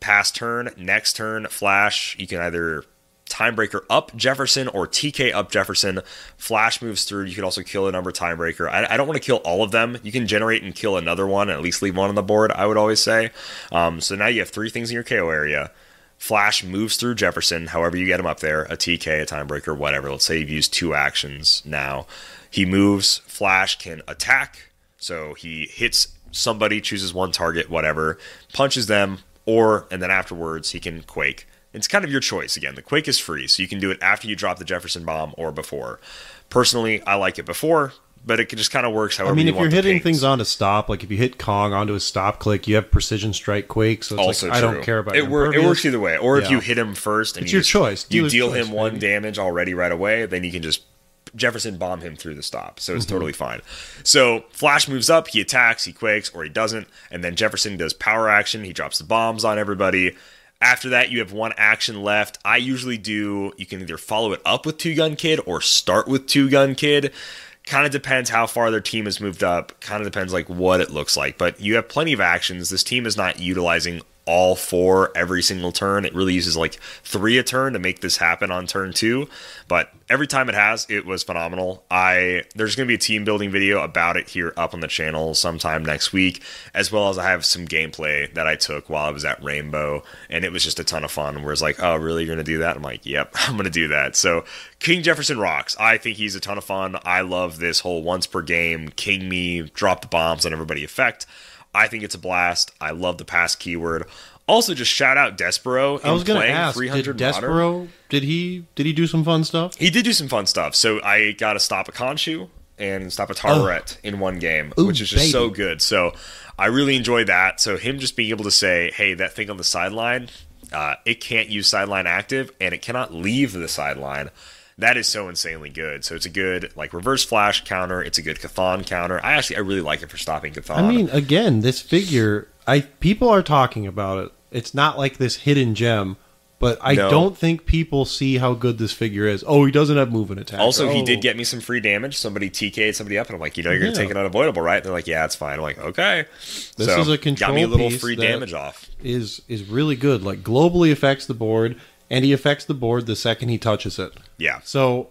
Pass turn, next turn, flash. You can either timebreaker up Jefferson or TK up Jefferson. Flash moves through. You can also kill a number timebreaker. I, I don't want to kill all of them. You can generate and kill another one, and at least leave one on the board. I would always say. Um, so now you have three things in your KO area. Flash moves through Jefferson, however you get him up there, a TK, a timebreaker, whatever. Let's say you've used two actions now. He moves, Flash can attack, so he hits somebody, chooses one target, whatever, punches them, or, and then afterwards, he can quake. It's kind of your choice again. The quake is free, so you can do it after you drop the Jefferson bomb or before. Personally, I like it before, but it just kind of works however I mean, you if you're hitting pings. things on a stop, like if you hit Kong onto a stop click, you have precision strike quake. So it's also like, I don't care about it. Wor- it works either way. Or if you hit him first and It's you your just- choice. you Dealer's deal choice, him one damage already right away, then you can just Jefferson bomb him through the stop. So it's Mm-hmm. totally fine. So Flash moves up, he attacks, he quakes, or he doesn't, and then Jefferson does power action. He drops the bombs on everybody. After that, you have one action left. I usually do. You can either follow it up with Two Gun Kid or start with Two Gun Kid. Kind of depends how far their team has moved up. Kind of depends like what it looks like. But you have plenty of actions. This team is not utilizing all four every single turn. It really uses like three a turn to make this happen on turn two. But every time it has, it was phenomenal. I there's going to be a team building video about it here up on the channel sometime next week, as well as I have some gameplay that I took while I was at Rainbow, and it was just a ton of fun. Where it's like, oh, really, you're going to do that? I'm like, yep, I'm going to do that. So King Jefferson rocks. I think he's a ton of fun. I love this whole once per game king me, drop the bombs on everybody effect. I think it's a blast. I love the pass keyword. Also, just shout out Despero. I was going gonna ask, did 300 modern. Despero did he did he do some fun stuff? He did do some fun stuff. So I got to stop a Khonshu and stop a Tararet in one game, Ooh, which is just so good. So I really enjoy that. So him just being able to say, "Hey, that thing on the sideline, uh, it can't use sideline active, and it cannot leave the sideline." That is so insanely good. So it's a good like reverse flash counter. It's a good Cathan counter. I actually I really like it for stopping Cathan. I mean, again, this figure, I people are talking about it. It's not like this hidden gem, but I No. don't think people see how good this figure is. Oh, he doesn't have movement attack. Also, he Oh. did get me some free damage. Somebody TK'd somebody up, and I'm like, you know, you're gonna take it unavoidable, right? They're like, yeah, it's fine. I'm like, okay. This So, is a got me a little free damage off. is is really good. Like globally affects the board, and he affects the board the second he touches it. Yeah, So,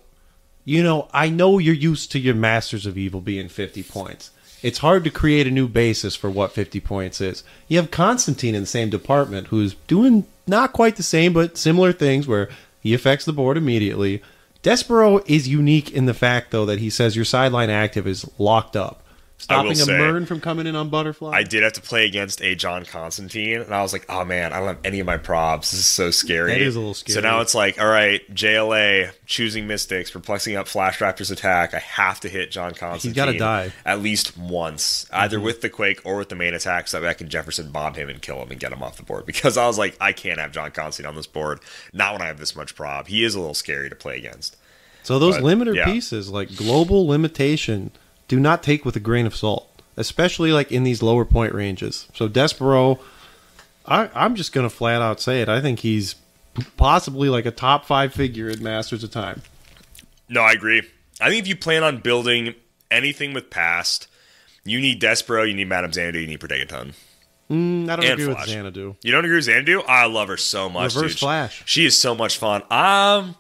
you know, I know you're used to your Masters of Evil being 50 points. It's hard to create a new basis for what 50 points is. You have Constantine in the same department who's doing not quite the same, but similar things where he affects the board immediately. Despero is unique in the fact, though, that he says your sideline active is locked up. Stopping a say- Mern from coming in on Butterfly. I did have to play against a John Constantine, and I was like, oh man, I don't have any of my props. This is so scary. That is a little scary. So now it's like, all right, JLA choosing Mystics, perplexing up Flash Raptor's attack. I have to hit John Constantine. He's gotta die. Mm-hmm. at least once, either with the Quake or with the main attack, so that I can Jefferson bomb him and kill him and get him off the board. Because I was like, I can't have John Constantine on this board. Not when I have this much prop. He is a little scary to play against. So those But, limiter yeah. pieces, like global limitation, do not take with a grain of salt, especially like in these lower point ranges. So Despero, I, I'm just gonna flat out say it. I think he's possibly like a top five figure in Masters of Time. No, I agree. I think if you plan on building anything with past, you need Despero, you need Madame Xanadu, you need Predaton. Mm, I don't And agree Flash. with Xanadu. You don't agree with Xanadu? I love her so much. Reverse dude. Flash. She is so much fun. Um,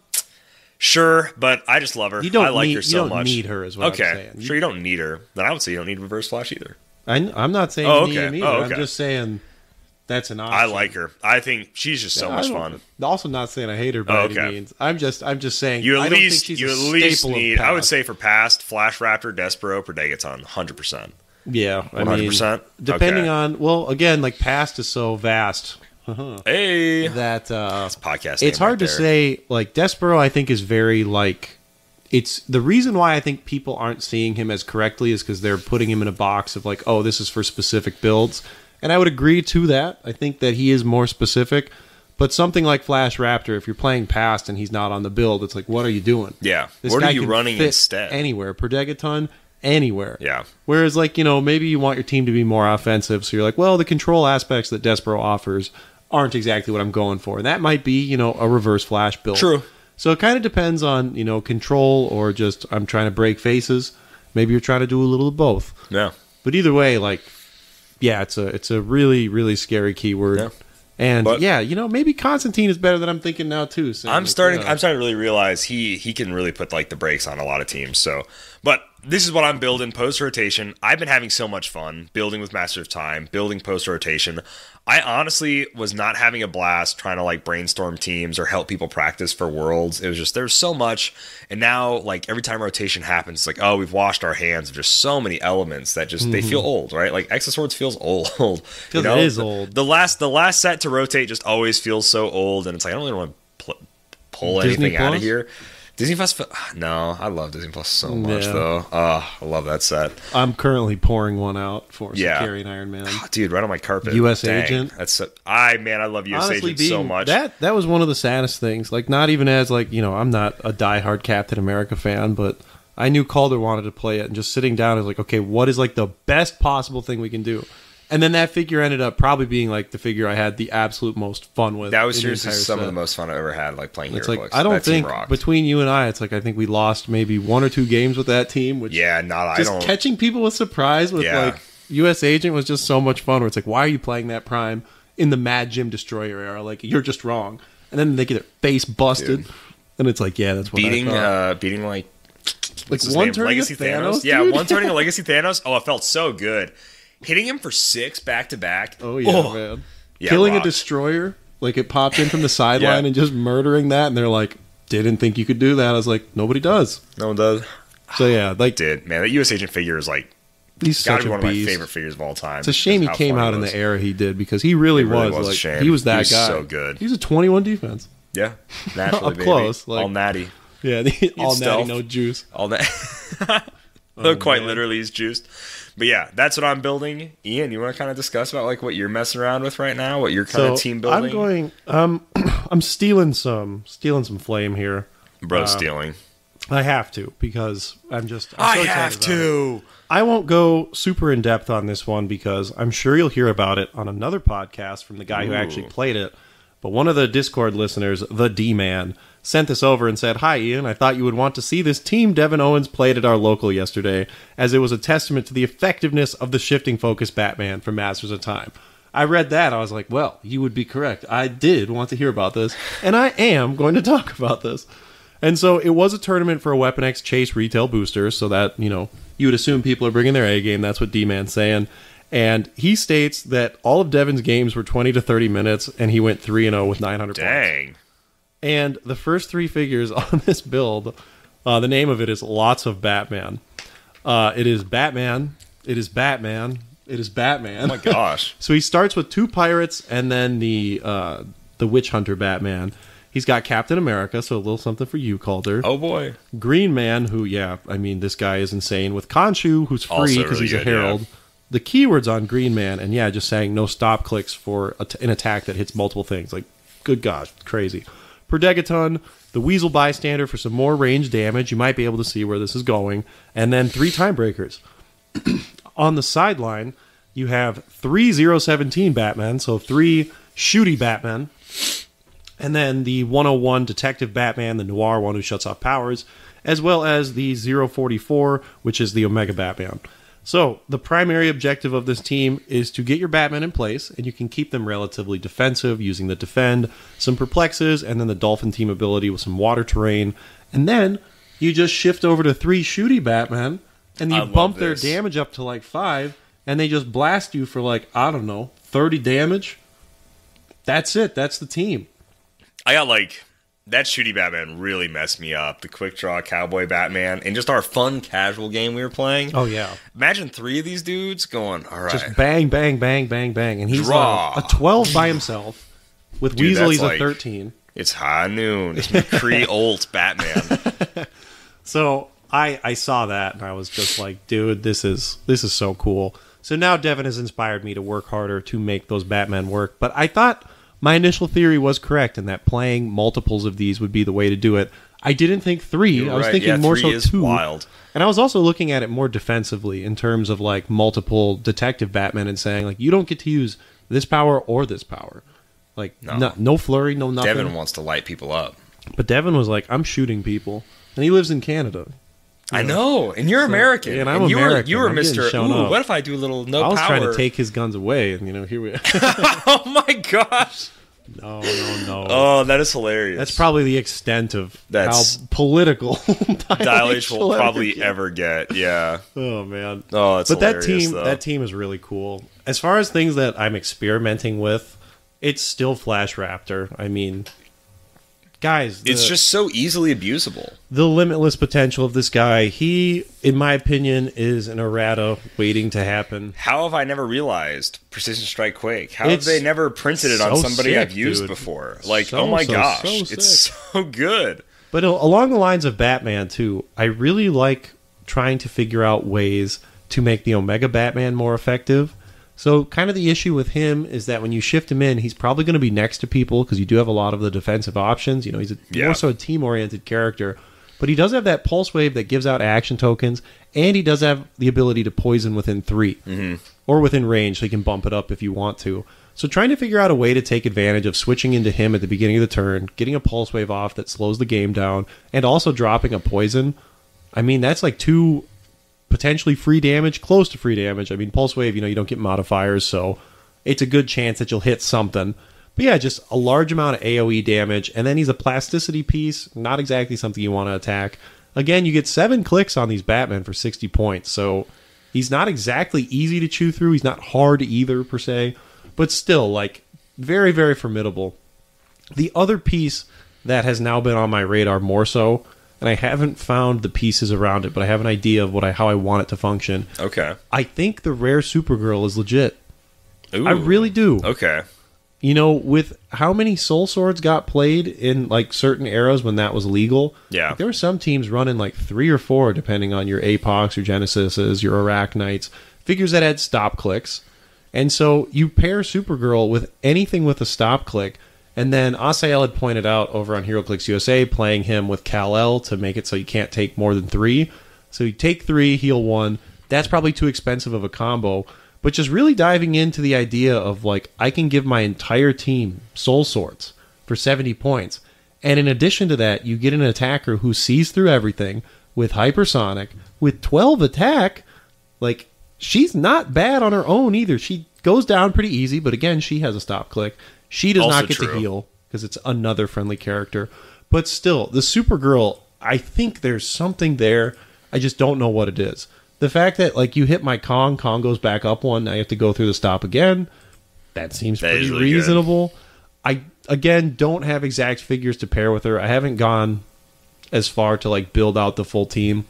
sure, but I just love her. You don't I like need- her you so don't much. need her what I'm okay. saying. Sure, you don't need her. Then I would say you don't need Reverse Flash either. I, am not saying Oh, you need okay. either. Oh, I'm just saying that's an option. I like her. I think she's just so I much fun. Also, not saying I hate her by Oh, any means. I'm just, I'm just saying You I at don't least think she's you at least need. I would say for past Flash Raptor, Despero, Predaton, hundred percent. Yeah, I 100%? mean, depending Okay. on well, again, like past is so vast Hey, that uh, podcast. it's hard right to say. Like Despero, I think is very like it's the reason why I think people aren't seeing him as correctly is because they're putting him in a box of like, oh, this is for specific builds, and I would agree to that. I think that he is more specific, But something like Flash Raptor, if you're playing past and he's not on the build, it's like, what are you doing? Yeah. This what are you running instead? Anywhere. per Perdegaton, anywhere. Yeah. Whereas, like, you know, maybe you want your team to be more offensive. So you're like, well, the control aspects that Despero offers aren't exactly what I'm going for. And that might be, you know, a reverse flash build. True. So it kind of depends on, you know, control or just I'm trying to break faces. Maybe you're trying to do a little of both. yeah. But either way, like, yeah, it's a it's a really really scary keyword. Yeah. And But- yeah, you know, maybe Constantine is better than I'm thinking now too. So I'm like, starting. yeah. I'm starting to really realize he he can really put like the brakes on a lot of teams. So, but this is what I'm building post rotation. I've been having so much fun building with Master of Time, building post rotation. I honestly was not having a blast trying to like brainstorm teams or help people practice for worlds. It was just there's so much, and now like every time rotation happens, it's like oh we've washed our hands of just so many elements that just they feel mm-hmm. old, right? Like Exo Swords feels old. Feels it is old. The last the last set to rotate just always feels so old, and it's like I don't really want to pl- pull Disney anything out of here. Disney Plus, fe- ah, no, I love Disney Plus so much Yeah. though. Oh, I love that set, I'm currently pouring one out for Yeah. Iron Man. Oh, dude. Right on my carpet. US Dang, Agent. That's so, I man, I love US Honestly, Agent so much. That that was one of the saddest things. Like, not even as like you know, I'm not a diehard Captain America fan, but I knew Kalder wanted to play it, and just sitting down is like, okay, what is like the best possible thing we can do? And then that figure ended up probably being like the figure I had the absolute most fun with. that was seriously some of the most fun I've ever had, like playing It's Hero like Clicks. I don't that think between you and I, it's like I think we lost maybe one or two games with that team. Which yeah, not I just don't. catching people with surprise with Yeah. like U.S. Agent was just so much fun. Where it's like, why are you playing that Prime in the Mad Jim Destroyer era? Like you're just wrong, and then they get their face busted, Dude. and it's like, yeah, that's what beating I uh beating like like what's his one name? turn Legacy Thanos, Yeah, one turning a Legacy Thanos. Oh, it felt so good. Hitting him for six back to back. Oh yeah, man. Yeah, Killing a destroyer, like it popped in from the sideline Yeah. and just murdering that, and they're like, didn't think you could do that. I was like, nobody does. No one does. So yeah, like Did man that US Agent figure is like he's gotta be one of my favorite figures of all time. It's a shame he came out in the era he did because he really, really was, was a like shame. he was that He was guy. so good. He was a 21 defense. Yeah, naturally, Up close, like- all natty, Yeah, the, all natty, stealth. no juice. all that. Oh, Quite man. literally, he's juiced. But yeah, that's what I'm building. Ian, you want to kind of discuss about like what you're messing around with right now, what you're kind So of team building? I'm going. Um, I'm stealing some, stealing some flame here. bro uh, stealing. I have to because I'm just. I'm so about it. to. I won't go super in depth on this one because I'm sure you'll hear about it on another podcast from the guy who actually played it. But one of the Discord listeners, the D Man, sent this over and said, Hi, Ian. I thought you would want to see this team Devin Owens played at our local yesterday, as it was a testament to the effectiveness of the shifting focus Batman from Masters of Time. I read that. I was like, Well, you would be correct. I did want to hear about this, and I am going to talk about this. And so it was a tournament for a Weapon X Chase retail booster, so that, you know, you would assume people are bringing their A game. That's what D Man's saying. And he states that all of Devin's games were 20 to 30 minutes, and he went 3 and 0 with 900 points. Dang. And the first three figures on this build, uh, the name of it is Lots of Batman. Uh, it is Batman. It is Batman. It is Batman. Oh my gosh. So he starts with two pirates and then the uh, the witch hunter Batman. He's got Captain America, so a little something for you, Kalder. oh boy. Green Man, who yeah, I mean this guy is insane. With Khonshu, who's free because really he's a herald. yeah. The keywords on Green Man, and yeah, just saying no stop clicks for a t- an attack that hits multiple things. Like, good gosh, crazy. Perdegaton, the Weasel bystander for some more range damage. You might be able to see where this is going, and then three time breakers. on the sideline, you have three 017 Batman, so three shooty Batman, and then the 101 Detective Batman, the noir one who shuts off powers, as well as the 044, which is the Omega Batman. So, the primary objective of this team is to get your Batman in place, and you can keep them relatively defensive using the Defend, some Perplexes, and then the Dolphin team ability with some water terrain. And then you just shift over to three shooty Batman, and you bump their damage up to like five, and they just blast you for like, I don't know, 30 damage. That's it. That's the team. I got like that shooty Batman really messed me up. The quick draw cowboy Batman and just our fun casual game we were playing. Oh, yeah. Imagine three of these dudes going, all right. Just bang, bang, bang, bang, bang. And he's Draw. uh, a 12 by himself. With Dude, Weasel, that's he's like- a 13. it's high noon. It's McCree ult Batman. So I I saw that and I was just like, dude, this is this is so cool. So now Devin has inspired me to work harder to make those Batman work. But I thought my initial theory was correct in that playing multiples of these would be the way to do it. I didn't think 3 You're I was right. thinking Yeah, more so is two. wild. And I was also looking at it more defensively in terms of like multiple detective Batman and saying like you don't get to use this power or this power. Like No. no, no flurry, no nothing. Devin wants to light people up. But Devin was like, I'm shooting people. And he lives in Canada. I know, and you're American, yeah, and I'm you American. were you were Mister. Ooh, up. what if I do a little no I was power? trying to take his guns away, and you know, here we are. oh my gosh! No, no, no. Oh, that is hilarious. That's probably the extent of That's- how political dilation will probably get. ever get. Yeah. Oh man. Oh, that's but that team though. that team is really cool. As far as things that I'm experimenting with, it's still Flash Raptor. I mean, guys, It's just so easily abusable. the limitless potential of this guy. He, in my opinion, is an errata waiting to happen. How have I never realized Precision Strike Quake? How It's have they never printed it on somebody sick, I've used dude. before? Like, So, oh my so, gosh, so it's so good. But along the lines of Batman too, I really like trying to figure out ways to make the Omega Batman more effective. So kind of the issue with him is that when you shift him in, he's probably going to be next to people because you do have a lot of the defensive options. You know, he's a, Yeah. more so a team-oriented character, but he does have that pulse wave that gives out action tokens, and he does have the ability to poison within 3 mm-hmm. or within range, so you can bump it up if you want to. So trying to figure out a way to take advantage of switching into him at the beginning of the turn, getting a pulse wave off that slows the game down, and also dropping a poison. I mean, that's like two potentially free damage, close to free damage. I mean, pulse wave, you know, you don't get modifiers, so it's a good chance that you'll hit something. But yeah, just a large amount of AoE damage, and then he's a plasticity piece, not exactly something you want to attack. Again, you get seven clicks on these Batman for 60 points, so he's not exactly easy to chew through. He's not hard either, per se, but still, like, very, very formidable. The other piece that has now been on my radar more so, and I haven't found the pieces around it, but I have an idea of what I how I want it to function. Okay. I think the rare Supergirl is legit. Ooh. I really do. Okay. You know, with how many Soul Swords got played in like certain eras when that was legal. Yeah. like, there were some teams running like three or four, depending on your Apox, your Genesises, your Arachnites, figures that had stop clicks. And so you pair Supergirl with anything with a stop click. And then Asael had pointed out over on HeroClix USA playing him with Kal El to make it so you can't take more than three. So you take three, heal one. That's probably too expensive of a combo. But just really diving into the idea of like I can give my entire team soul swords for 70 points. And in addition to that, you get an attacker who sees through everything with hypersonic, with 12 attack. Like she's not bad on her own either. She goes down pretty easy, but again, she has a stop click. She does Also not get to heal because it's another friendly character. But still, the Supergirl, I think there's something there. I just don't know what it is. The fact that like you hit my Kong, Kong goes back up one, now you have to go through the stop again. That seems That pretty really good. reasonable. I again don't have exact figures to pair with her. I haven't gone as far to like build out the full team.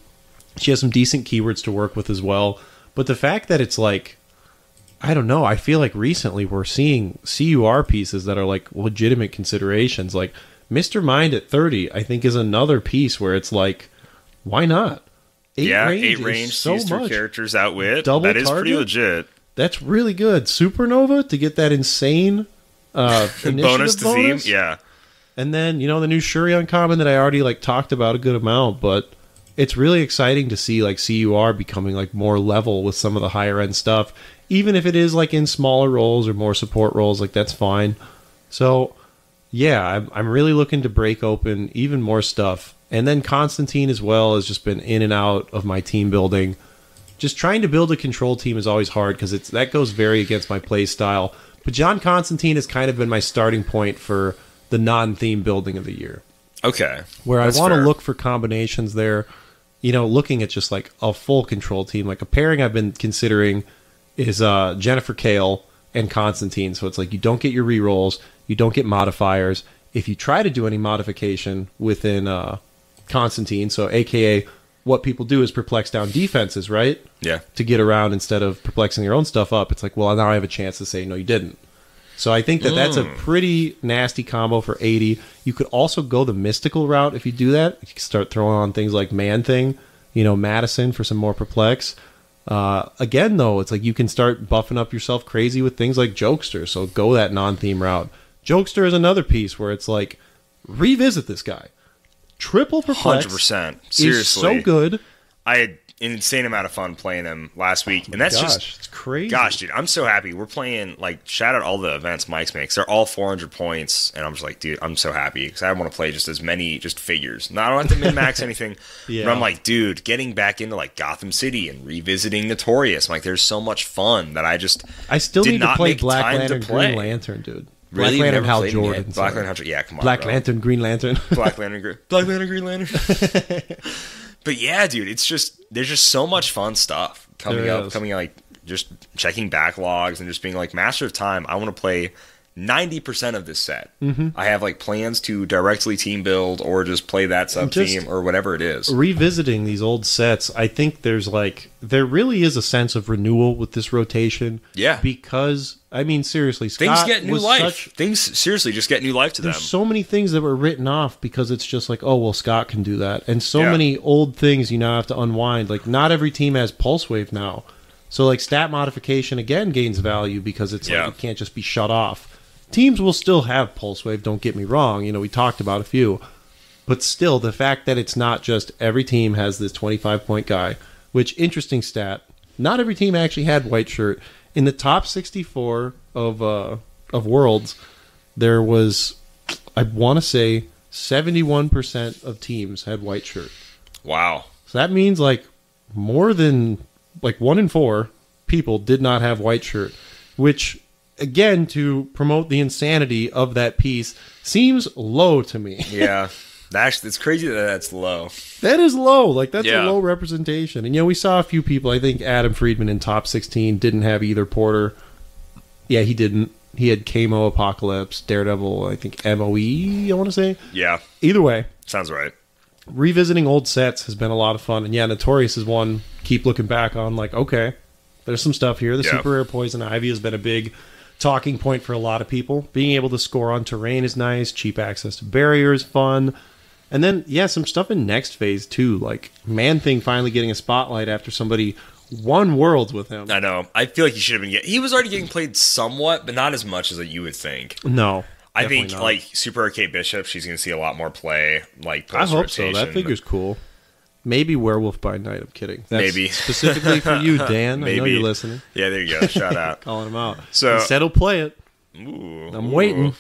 She has some decent keywords to work with as well. But the fact that it's like I don't know, I feel like recently we're seeing CUR pieces that are like legitimate considerations. Like Mr. Mind at 30, I think is another piece where it's like why not? Eight yeah, range eight range so much. characters outwit. Double that is pretty legit. That's really good. Supernova to get that insane uh bonus to bonus. theme. Yeah. And then, you know, the new Shuri Uncommon that I already like talked about a good amount, but it's really exciting to see like CUR becoming like more level with some of the higher end stuff. Even if it is like in smaller roles or more support roles, like that's fine. So yeah, I'm, I'm really looking to break open even more stuff. And then Constantine as well has just been in and out of my team building. Just trying to build a control team is always hard because it's that goes very against my play style. But John Constantine has kind of been my starting point for the non-theme building of the year, Okay. where That's I want to look for combinations there. You know, looking at just like a full control team, like a pairing I've been considering is uh, Jennifer Kale and Constantine. So it's like you don't get your rerolls, you don't get modifiers. If you try to do any modification within uh, Constantine, so AKA what people do is perplex down defenses, right? Yeah. to get around instead of perplexing your own stuff up. It's like, well, now I have a chance to say no, you didn't. So I think that that's a pretty nasty combo for 80. You could also go the mystical route if you do that. You can start throwing on things like Man Thing, you know, Madison for some more perplex. Uh, again, though, it's like you can start buffing up yourself crazy with things like Jokester. So go that non-theme route. Jokester is another piece where it's like revisit this guy. Triple perplex Hundred percent. is Seriously, so good. I had an insane amount of fun playing them last week, and that's Gosh, just it's crazy. Gosh, dude, I'm so happy. We're playing like shout out all the events Mike's makes. They're all 400 points, and I'm just like, dude, I'm so happy because I want to play just as many just figures. Not I don't have to min max anything. Yeah. But I'm like, dude, getting back into like Gotham City and revisiting Notorious. I'm like, there's so much fun that I just I still did need to not play Black Lantern, play. Green Lantern, dude. really Black Lantern, Hal played him yet. Jordan. Black. Lantern, Hal Jordan. Yeah, come on, Black bro. Lantern, Green Lantern. Black Lantern, Gr- Black Lantern, Green Lantern. but yeah, dude, it's just there's just so much fun stuff coming There up, is. coming like just checking backlogs and just being like master of time. I want to play ninety percent of this set. Mm-hmm. I have like plans to directly team build or just play that sub team or whatever it is. Revisiting these old sets, I think there's like there really is a sense of renewal with this rotation. Yeah. because I mean seriously, Things get new life. such- Things seriously just get new life to them. there's so many things that were written off because it's just like, oh well, Scott can do that, and so Yeah. many old things you now have to unwind. Like not every team has pulse wave now, so like stat modification again gains value because it's Yeah. like it can't just be shut off. Teams will still have pulse wave. Don't get me wrong. You know we talked about a few, but still the fact that it's not just every team has this 25 point guy. Which interesting stat. Not every team actually had white shirt in the top 64 of uh, of worlds there was I want to say 71% of teams had white shirt. wow. So that means like more than like 1 in 4 people did not have white shirt, which again to promote the insanity of that piece seems low to me. Yeah. That's it's crazy that that's low. That is low. Like that's Yeah. a low representation. And you know, we saw a few people. I think Adam Friedman in top 16 didn't have either Porter. Yeah, he didn't. He had Camo Apocalypse, Daredevil, I think MOE, I want to say. Yeah. Either way, Sounds right. revisiting old sets has been a lot of fun. And yeah, Notorious is one keep looking back on like, okay, there's some stuff here. The Yeah. super rare poison ivy has been a big talking point for a lot of people. Being able to score on terrain is nice, cheap access to barrier is fun. And then yeah, some stuff in next phase too, like Man Thing finally getting a spotlight after somebody won worlds with him. I know. I feel like he should have been getting. He was already getting played somewhat, but not as much as you would think. No. I think not. like Super rare Kate Bishop, she's going to see a lot more play. Like I hope so. That figure's cool. Maybe Werewolf by Night. I'm kidding. That's Maybe. specifically for you, Dan. I know Maybe. you're listening. Yeah, there you go. Shout out. Calling him out. So- he said he'll play it. Ooh, I'm ooh. waiting.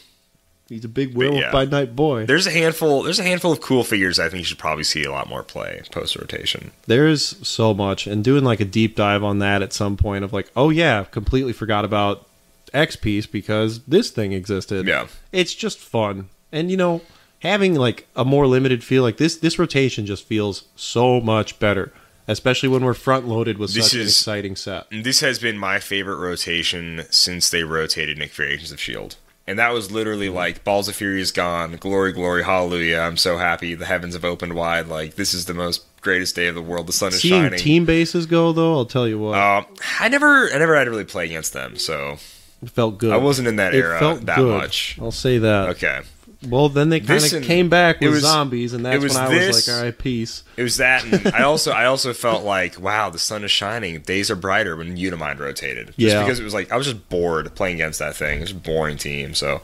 He's a big werewolf yeah. by night boy. There's a handful. There's a handful of cool figures. I think you should probably see a lot more play post rotation. There's so much, and doing like a deep dive on that at some point of like, oh yeah, completely forgot about X piece because this thing existed. Yeah. it's just fun, and you know, having like a more limited feel like this, this rotation just feels so much better, especially when we're front loaded with This such an exciting set. This has been my favorite rotation since they rotated Nick Agents of Shield. And that was literally like Balls of Fury is gone, glory, glory, hallelujah. I'm so happy. The heavens have opened wide. Like this is the most greatest day of the world. The sun is Seeing shining. team bases go though, I'll tell you what, Uh, I never, I never had to really play against them, so it felt good. I wasn't in that it era felt that good. much. I'll say that. Okay, Well, then they kind of came back with was- zombies, and that's was when I this- was like, all right, peace. it was that, and I also, I also felt like, wow, the sun is shining. Days are brighter when Unimind rotated. Just Yeah. because it was like I was just bored playing against that thing. It was a boring team, so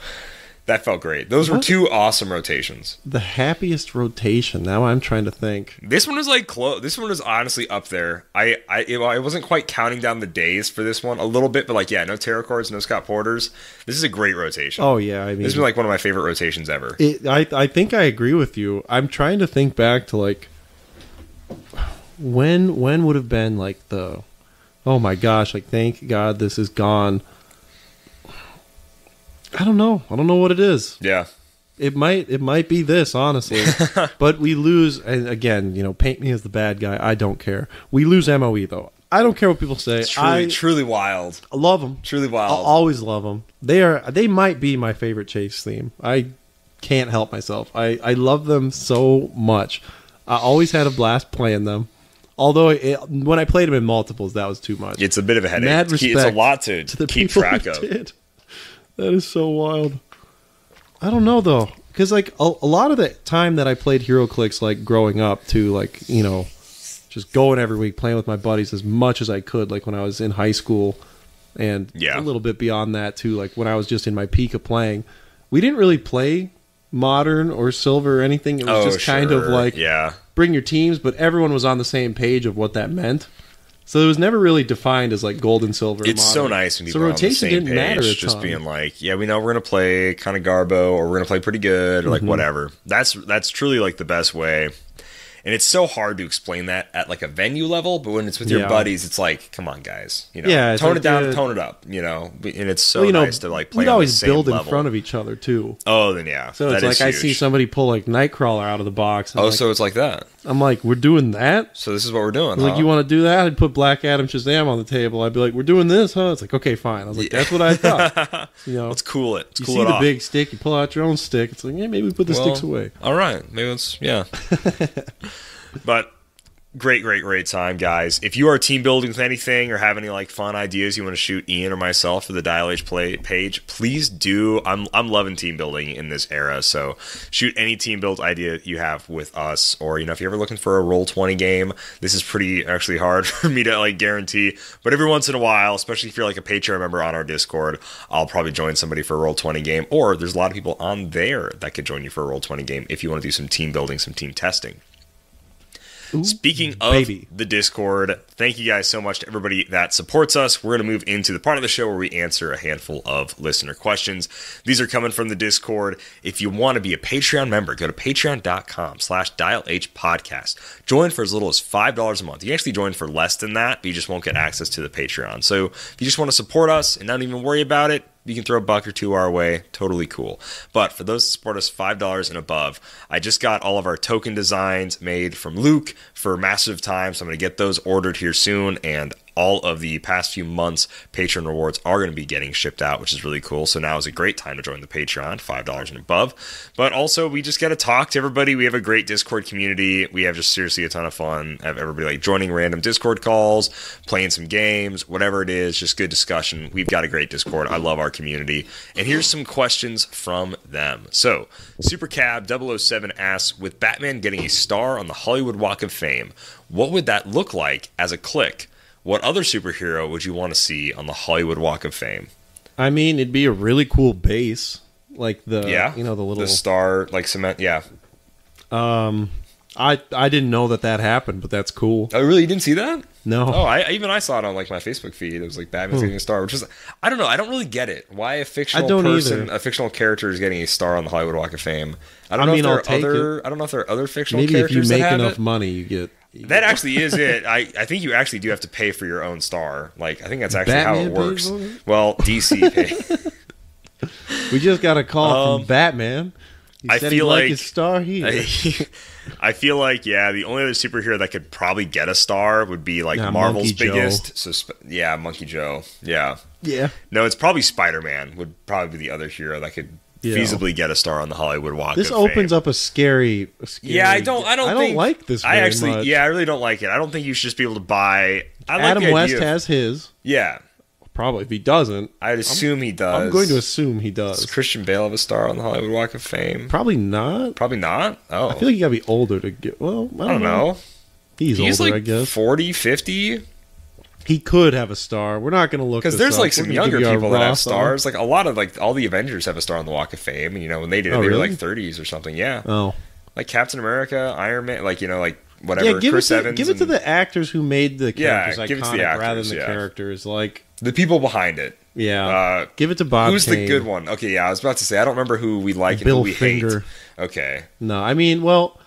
that felt great. Those were two awesome rotations. The happiest rotation. Now I'm trying to think. This one was like close. This one was honestly up there. I I, it, I wasn't quite counting down the days for this one a little bit, but like yeah, no tarot cards, no Scott Porters. This is a great rotation. Oh yeah, I mean, this has been like one of my favorite rotations ever. it, I I think I agree with you. I'm trying to think back to like when when would have been like the oh my gosh, like thank God this is gone. I don't know. I don't know what it is. Yeah, It might it might be this honestly, but we lose. And again, you know, paint me as the bad guy. I don't care. We lose Moe though. I don't care what people say. it's truly I truly wild. I love them. Truly wild. I'll always love them. They are. They might be my favorite chase theme. I can't help myself. I I love them so much. I always had a blast playing them. Although it, when I played them in multiples, that was too much. it's a bit of a headache. Mad It's a lot to, to the keep track of. did. That is so wild. I don't know though, because like a, a lot of the time that I played HeroClix, like growing up, to like you know, just going every week playing with my buddies as much as I could, like when I was in high school, and Yeah. a little bit beyond that too, like when I was just in my peak of playing. we didn't really play modern or silver or anything. It was oh, just kind of Oh, like yeah. bring your teams, but everyone was on the same page of what that meant. So it was never really defined as like gold and silver. It's so nice when so people on the rotation didn't page, matter just being like, yeah, we know we're gonna play kind of Garbo, or we're gonna play pretty good, or like Mm-hmm. whatever. That's that's truly like the best way. And it's so hard to explain that at like a venue level, but when it's with your Yeah. buddies, it's like, come on, guys, you know, Yeah, tone like, it down, uh, tone it up, you know. And it's so Well, you know, nice to like play. we'd always build in front of each other too. Oh, then yeah. So it's like is I see somebody pull like Nightcrawler out of the box. Oh, like, so it's like that. I'm like, we're doing that. So this is what we're doing. Was like, you want to do that? I'd put Black Adam Shazam on the table. I'd be like, we're doing this, huh? It's like, okay, fine. I was like, that's what I thought. You know, Let's cool it. Let's you cool see it the off. big stick, you pull out your own stick. It's like, yeah, maybe we put the Well, sticks away. All right, maybe let's yeah. but great, great, great time, guys. If you are team building with anything or have any like fun ideas you want to shoot Ian or myself for the Dial H play page, please do. I'm I'm loving team building in this era, so shoot any team build idea you have with us, or you know if you're ever looking for a roll twenty game, this is pretty actually hard for me to like guarantee. But every once in a while, especially if you're like a Patreon member on our Discord, I'll probably join somebody for a roll twenty game, or there's a lot of people on there that could join you for a roll twenty game if you want to do some team building, some team testing. Speaking of baby. the Discord, thank you guys so much to everybody that supports us. We're going to move into the part of the show where we answer a handful of listener questions. These are coming from the Discord. If you want to be a Patreon member, go to patreon.com slash dial H podcast. Join for as little as $5 a month. You can actually join for less than that, but you just won't get access to the Patreon. So if you just want to support us and not even worry about it, you can throw a buck or two our way. Totally cool. But for those that support us $5 and above, I just got all of our token designs made from Luke for massive time. So I'm going to get those ordered here soon. And all of the past few months patron rewards are going to be getting shipped out, which is really cool. So now is a great time to join the Patreon, $5 and above. But also, we just got to talk to everybody. We have a great Discord community. We have just seriously a ton of fun. Have everybody like joining random Discord calls, playing some games, whatever it is, just good discussion. We've got a great Discord. I love our community. And here's some questions from them. So, Supercab007 asks With Batman getting a star on the Hollywood Walk of Fame, what would that look like as a click? What other superhero would you want to see on the Hollywood Walk of Fame? I mean, it'd be a really cool base, like the yeah, you know the little. the star like cement. Yeah. um, I I didn't know that that happened, but that's cool. Oh, really? You didn't see that? No, Oh, I even I saw it on like my Facebook feed. It was like Batman's getting a star, which is I don't know. I don't really get it. Why a fictional I don't person, either. a fictional character, is getting a star on the Hollywood Walk of Fame? I don't I know mean, if there I'll are other. I don't know if there are other fictional maybe if you make enough it. money, you get That actually is it. I, I think you actually do have to pay for your own star. Like I think that's actually how it works. it? Well, DC pay. We just got a call Um, from Batman. He I said feel he'd like his star here. I, I feel like yeah, the only other superhero that could probably get a star would be like Yeah, Marvel's Monkey biggest. Yeah, Monkey Joe. Yeah. yeah, No, it's probably Spider Man would probably be the other hero that could Yeah. feasibly get a star on the Hollywood Walk. this of opens Fame. up a scary, a scary. Yeah, I don't. I don't. I don't think, like this. I actually, much. yeah, I really don't like it. I don't think you should just be able to buy. I Adam the West of- has his. Yeah, Probably if he doesn't, I'd assume he does. I'm going to assume he Does does. Christian Bale have a star on the Hollywood Walk of Fame? Probably not. Probably not. Oh, I feel like you gotta be older to get. Well, I don't, I don't know. He's, He's older, like I guess. 40, 50? He could have a star. We're not gonna look Because there's up. like some younger give you our people that have star. stars. Like a lot of like all the Avengers have a star on the Walk of Fame. And you know when they did Oh, they were like 30s or something. Yeah, Oh, like Captain America, Iron Man, like you know like whatever. yeah. Give Chris it to Evans, give it to the actors who made the Yeah, characters give it to iconic the rather actors, than the yeah. characters. Like, the people behind it. yeah, Uh, give it to Bob. Who's the good one? Okay, yeah, I was about to say I don't remember who we like and Bill who we Finger. hate. Okay, No, I mean, well,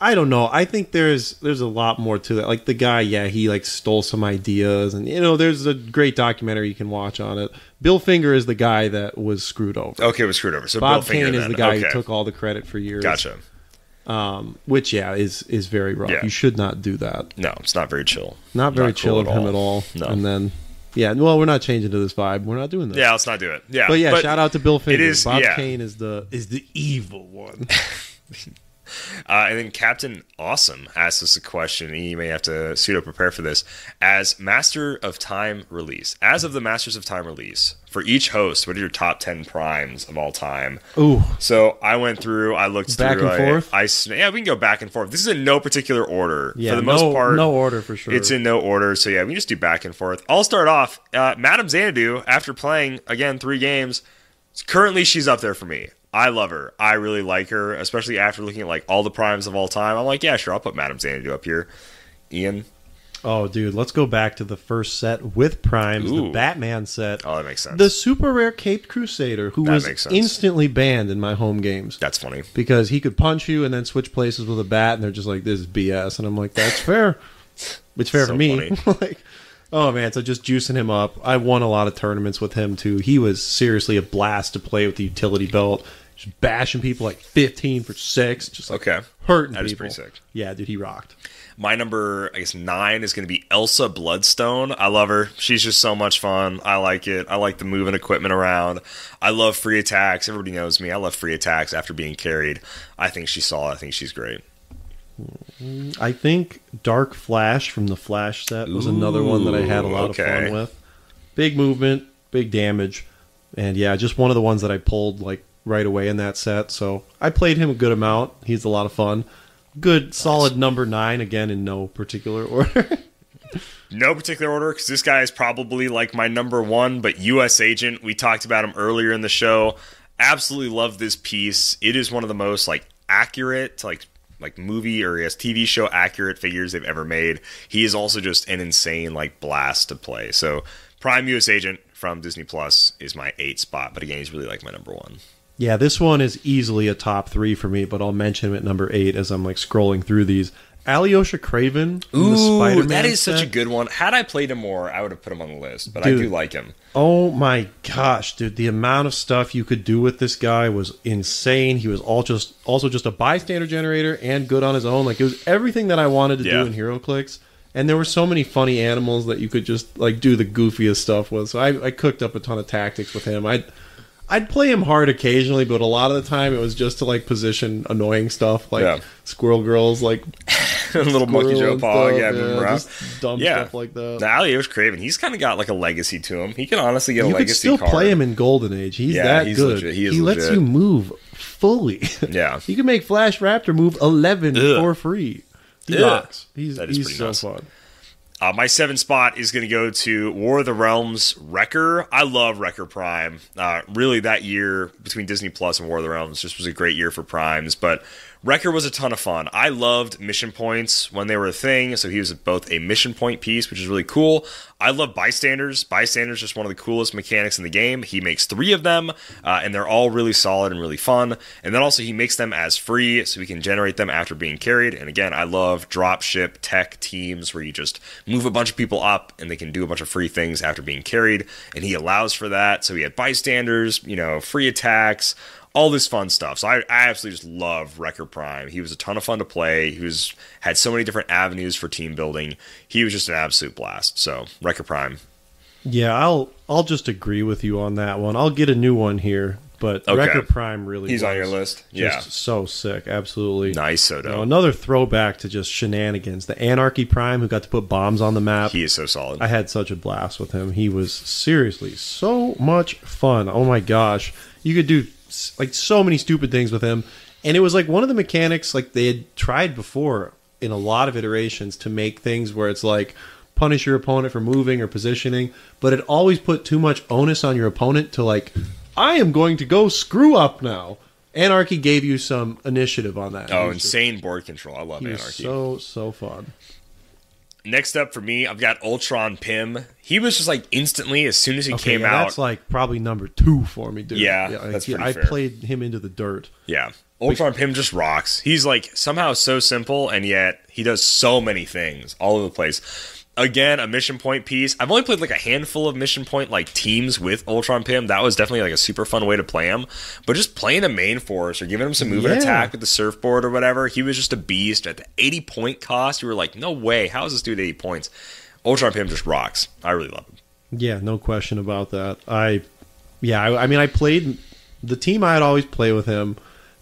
I don't know. I think there's there's a lot more to that. Like the guy, yeah, he like stole some ideas, and you know, there's a great documentary you can watch on it. Bill Finger is the guy that was screwed over. okay, it was screwed over. So Bob Bill Finger Kane is then. the guy okay. who took all the credit for years. Gotcha. Um, which yeah is is very rough. Yeah. You should not do that. No, it's not very chill. Not very Not chill cool of at him at all. No. And then yeah, well, we're not changing to this vibe. We're not doing this. Yeah, let's not do it. Yeah, But yeah, shout out to Bill Finger. is- Bob yeah. Kane is the is the evil one. Uh, and then Captain Awesome asks us a question. and You may have to pseudo prepare for this. As Master of Time release, as of the Masters of Time release, for each host, what are your top ten primes of all time? Ooh, So I went through. I looked Back through. and I- forth? I, s- yeah, we can go back and forth. This is in no particular order. yeah. for the no, most part, no order for sure. It's in no order, so yeah, we can just do back and forth. I'll start off. Uh, Madame Xanadu, after playing again three games, currently she's up there for me. I love her. I really like her, especially after looking at like all the primes of all time. I'm like, yeah, sure, I'll put Madame Xanadu up here. Ian, Oh, dude, let's go back to the first set with primes, the Batman set. oh, that makes sense. The super rare Caped Crusader, who That was instantly banned in my home games That's funny. because he could punch you and then switch places with a bat, and they're just like, "This is BS," and I'm like, "That's fair. It's fair So for me." like, oh man, so just juicing him up. I won a lot of tournaments with him too. He was seriously a blast to play with the utility belt, just bashing people like 15 for six, just like Okay. hurting That is people. pretty sick. Yeah, dude, he rocked. My number, I guess, nine is going to be Elsa Bloodstone. I love her. She's just so much fun. I like it. I like the moving equipment around. I love free attacks. Everybody knows me. I love free attacks after being carried. I think she's solid. I think she's great. I think Dark Flash from the Flash set was another one that I had a lot of fun with. Big movement, big damage, and yeah, just one of the ones that I pulled like right away in that set. So I played him a good amount. He's a lot of fun. Good, solid number nine again in no particular order. No particular order because this guy is probably like my number one, but U.S. Agent. We talked about him earlier in the show. Absolutely love this piece. It is one of the most like accurate, like like movie or yes, TV show accurate figures they've ever made. He is also just an insane like blast to play. So Prime U.S. Agent from Disney Plus is my eight spot, but again, he's really like my number one. Yeah, this one is easily a top three for me, but I'll mention him at number eight as I'm like scrolling through these. Alyosha Kraven Spider-Man that is such a good one. Had I played him more, I would have put him on the list. But I do like him. Oh my gosh, dude! The amount of stuff you could do with this guy was insane. He was all just also just a bystander generator and good on his own. Like it was everything that I wanted to Yeah. do in HeroClix. And there were so many funny animals that you could just like do the goofiest stuff with. So I, I cooked up a ton of tactics with him. I'd I'd play him hard occasionally, but a lot of the time it was just to like position annoying stuff like Yeah. Squirrel Girls, like Little Monkey Joe Paw, yeah, move him around. just dumb Yeah. stuff like that. The Aliosh Kraven, he's kind of got like a legacy to him. He can honestly get a you could legacy still card. play him in Golden Age. He's Yeah, that he's good. legit. He is lets you move fully. Yeah. you can make Flash Raptor move eleven Ugh. for free. He Ugh. rocks. He's That is he's pretty so nuts. fun. Uh, my seven spot is going to go to War of the Realms Wrecker. I love Wrecker Prime. Uh, really, that year between Disney Plus and War of the Realms just was a great year for primes. But Wrecker was a ton of fun. I loved mission points when they were a thing. So he was both a mission point piece, which is really cool. I love bystanders. Bystanders just one of the coolest mechanics in the game. He makes three of them, uh, and they're all really solid and really fun. And then also he makes them as free, so we can generate them after being carried. And again, I love dropship tech teams where you just move a bunch of people up and they can do a bunch of free things after being carried. And he allows for that. So he had bystanders, you know, free attacks, all this fun stuff. So I, I absolutely just love Wrecker Prime. He was a ton of fun to play. He was had so many different avenues for team building. He was just an absolute blast. So Wrecker Prime. Yeah, I'll I'll just agree with you on that one. I'll get a new one here, but Okay. Wrecker Prime really He's on your list? Just Yeah. so sick. Absolutely. Nice Soto. Now, another throwback to just shenanigans. The Anarchy Prime who got to put bombs on the map. He is so solid. I had such a blast with him. He was seriously so much fun. Oh my gosh. You could do s- like so many stupid things with him. And it was like one of the mechanics like they had tried before in a lot of iterations to make things where it's like punish your opponent for moving or positioning, but it always put too much onus on your opponent to like I am going to go screw up now. Anarchy gave you some initiative on that. oh, just- insane board control. I love Anarchy. so so fun. Next up for me, I've got Ultron Pym. He was just like instantly as soon as he Okay, came yeah, out. That's like probably number two for me, dude. Yeah, that's yeah, pretty I fair. played him into the dirt. Yeah. Ultron Pym just rocks. He's like somehow so simple and yet he does so many things all over the place. Again, a mission point piece. I've only played like a handful of mission point like teams with Ultron Pym. That was definitely like a super fun way to play him. But just playing a main force or giving him some move and attack with the surfboard or whatever, he was just a beast. At the 80 point cost, you were like, no way. How is this dude 80 points? Ultron Pym just rocks. I really love him. Yeah, no question about that. I, yeah, I, I mean, I played the team I had always play with him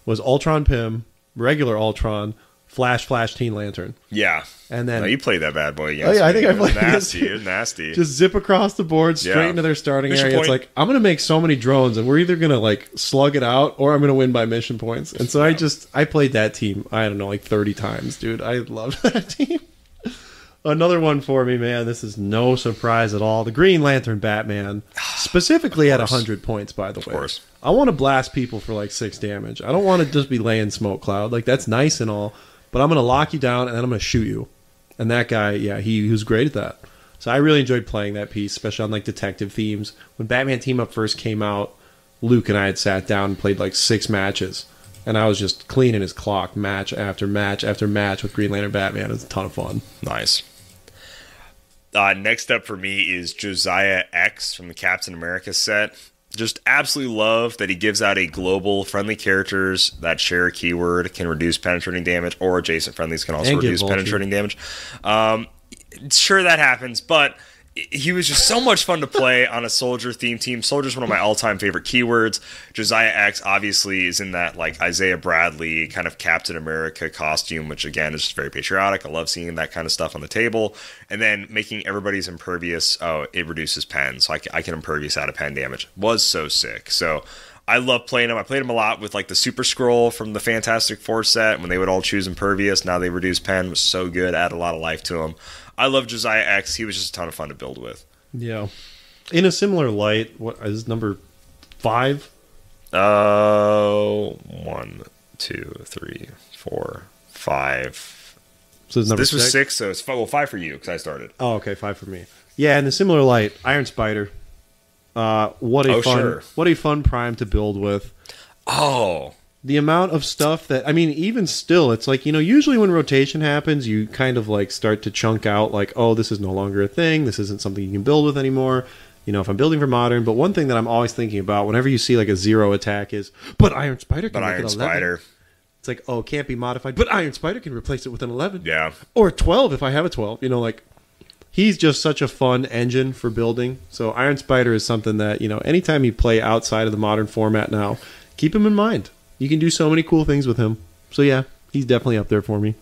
was Ultron Pym, regular Ultron, Flash, Flash, Teen Lantern, Yeah. and then No, you played that bad boy. Oh, yeah, I think I It was played nasty. It was nasty. just zip across the board straight Yeah. into their starting Mission area. It's like I'm gonna make so many drones, and we're either gonna like slug it out or I'm gonna win by mission points. And so I just I played that team. I don't know like 30 times, dude. I loved that team. Another one for me, man. This is no surprise at all. The Green Lantern Batman, specifically at course. 100 points, by the way. course. I want to blast people for like six damage. I don't want to just be laying smoke cloud. Like, that's nice and all, but I'm going to lock you down and then I'm going to shoot you. And that guy, yeah, he, he was great at that. So I really enjoyed playing that piece, especially on like detective themes. When Batman Team Up first came out, Luke and I had sat down and played like six matches. And I was just cleaning his clock match after match after match with Green Lantern Batman. It was a ton of fun. Nice. Uh, next up for me is Josiah X from the Captain America set. Just absolutely love that he gives out a global friendly characters that share a keyword can reduce penetrating damage, or adjacent friendlies can also reduce penetrating damage. Um, sure, that happens, but he was just so much fun to play on a soldier theme team. Soldier's one of my all time favorite keywords. Josiah X obviously is in that like Isaiah Bradley kind of Captain America costume, which again is just very patriotic. I love seeing that kind of stuff on the table. And then making everybody's impervious. Oh, it reduces pen, so I can impervious out of pen damage. Was so sick. So. I love playing him. I played him a lot with like the Super Scroll from the Fantastic Four set when they would all choose Impervious. Now they reduce pen. Was so good. Add a lot of life to him. I love Josiah X. He was just a ton of fun to build with. Yeah. In a similar light, what is number five? Oh, one, two, three, four, five. So this, this was six? six, so it's five, well five for you because I started. Oh, okay, five for me. Yeah, in a similar light, Iron Spider. Uh, what a Oh, fun, sure. what a fun prime to build with. Oh, The amount of stuff that I mean, even still, it's like you know, usually when rotation happens, you kind of like start to chunk out, like, oh, this is no longer a thing. This isn't something you can build with anymore. You know, if I'm building for modern, but one thing that I'm always thinking about whenever you see like a zero attack is, but Iron Spider can but make Iron it 11. Spider. It's like, oh, can't be modified, but Iron Spider can replace it with an 11 Yeah, or 12 if I have a 12. You know, like he's just such a fun engine for building. So Iron Spider is something that, you know, anytime you play outside of the modern format now, keep him in mind. You can do so many cool things with him. So yeah, he's definitely up there for me.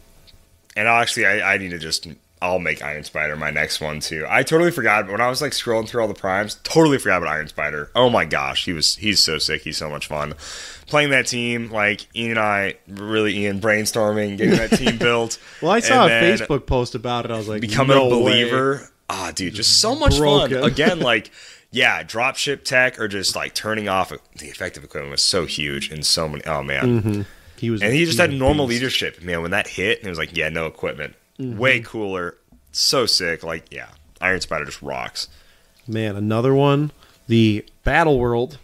and actually, I, I need to just. I'll make Iron Spider my next one too. I totally forgot when I was like scrolling through all the primes. Totally forgot about Iron Spider. Oh my gosh, he was he's so sick. He's so much fun playing that team. Like Ian and I, really Ian brainstorming, getting that team built. Well, I saw a Facebook post about it. I was like, becoming no a way. believer. Ah, dude, just so much Broken. fun. Again, like, yeah, dropship tech or just like turning off the effective equipment was so huge and so many. Oh man, He was, and he just was had normal beast. leadership. Man, when that hit, and it was like, yeah, no equipment, Mm-hmm. way cooler, so sick. Like, yeah, Iron Spider just rocks. Man, another one. The Battle World.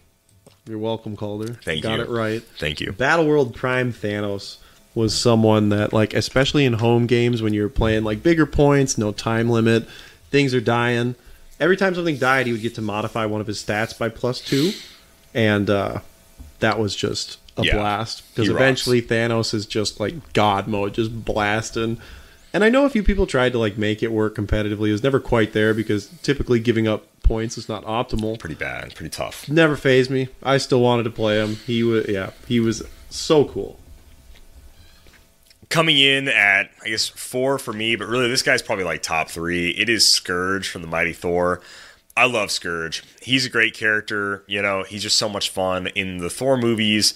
You're welcome, Kalder. Thank Got you. it right. Thank you. Battle World Prime Thanos was someone that, like, especially in home games when you're playing like bigger points, no time limit, things are dying. Every time something died, he would get to modify one of his stats by plus two, and uh, that was just a Yeah, blast because he rocks. eventually Thanos is just like God mode, just blasting. And I know a few people tried to like make it work competitively. It was never quite there because typically giving up points is not optimal Pretty bad, pretty tough. never phased me. I still wanted to play him. He was yeah, he was so cool. Coming in at I guess four for me, but really this guy's probably like top three. It is Skurge from the Mighty Thor. I love Skurge. He's a great character. You know, he's just so much fun in the Thor movies.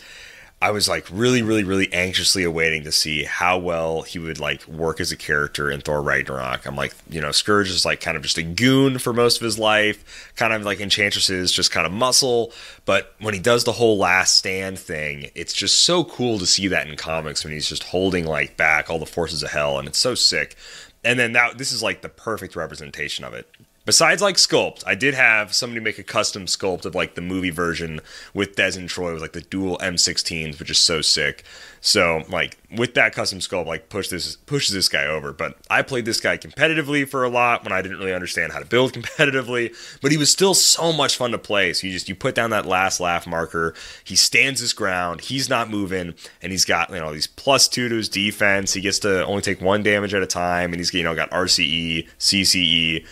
I was like really, really, really anxiously awaiting to see how well he would like work as a character in Thor Ragnarok. I'm like, you know, Skurge is like kind of just a goon for most of his life, kind of like Enchantress is just kind of muscle. But when he does the whole last stand thing, it's just so cool to see that in comics when he's just holding like back all the forces of hell, and it's so sick. And then that this is like the perfect representation of it. Besides like sculpt, I did have somebody make a custom sculpt of like the movie version with Des and Troy with like the dual M16s, which is so sick. So like with that custom sculpt, like push this pushes this guy over. But I played this guy competitively for a lot when I didn't really understand how to build competitively. But he was still so much fun to play. So you just you put down that last laugh marker. He stands his ground. He's not moving, and he's got you know these plus two to his defense. He gets to only take one damage at a time, and he's you know got RCE, CCE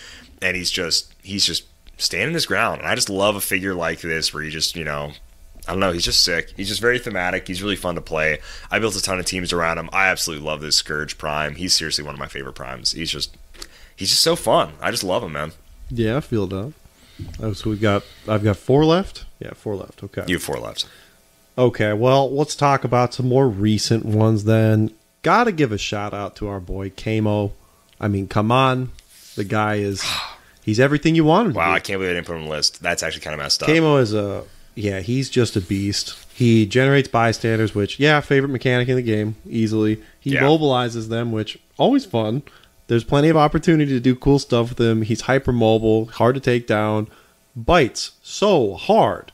and he's just he's just standing his ground. And I just love a figure like this where he just you know I don't know he's just sick. He's just very thematic. He's really fun to play. I built a ton of teams around him. I absolutely love this Skurge Prime. He's seriously one of my favorite primes. He's just he's just so fun. I just love him, man. Yeah, I feel that. Oh, so we've got I've got four left. Yeah, four left. Okay. You have four left. Okay, well, let's talk about some more recent ones then. Gotta give a shout out to our boy Kamo I mean, come on, the guy is he's everything you want him Wow, I can't believe I didn't put him on the list. That's actually kind of messed up. Kamo is a yeah, he's just a beast. He generates bystanders, which yeah, favorite mechanic in the game easily. He Yeah. mobilizes them, which always fun. There's plenty of opportunity to do cool stuff with him. He's hyper mobile, hard to take down, bites so hard.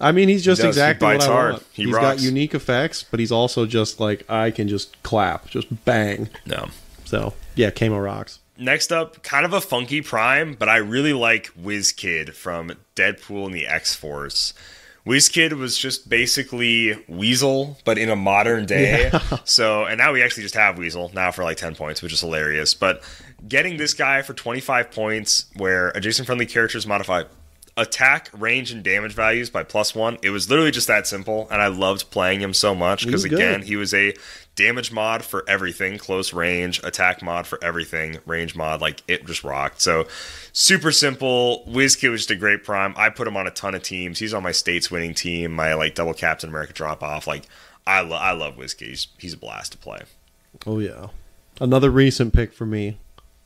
I mean, he's just does. He exactly what bites I hard. want. He He's rocks. got unique effects, but he's also just like I can just clap, just bang. No. So yeah, Kamo rocks. Next up, kind of a funky prime, but I really like WizKid from Deadpool and the X Force. WizKid was just basically Weasel, but in a modern day. So, and now we actually just have Weasel now for like 10 points, which is hilarious. But getting this guy for 25 points, where adjacent friendly characters modify attack, range, and damage values by plus one, it was literally just that simple. And I loved playing him so much because, again, he was a damage mod for everything, close range, attack mod for everything, range mod, like it just rocked. So super simple. WizKid was just a great prime. I put him on a ton of teams. He's on my state's winning team, my like double Captain America drop off. Like I love I love WizKid. He's, he's a blast to play. Oh yeah, another recent pick for me,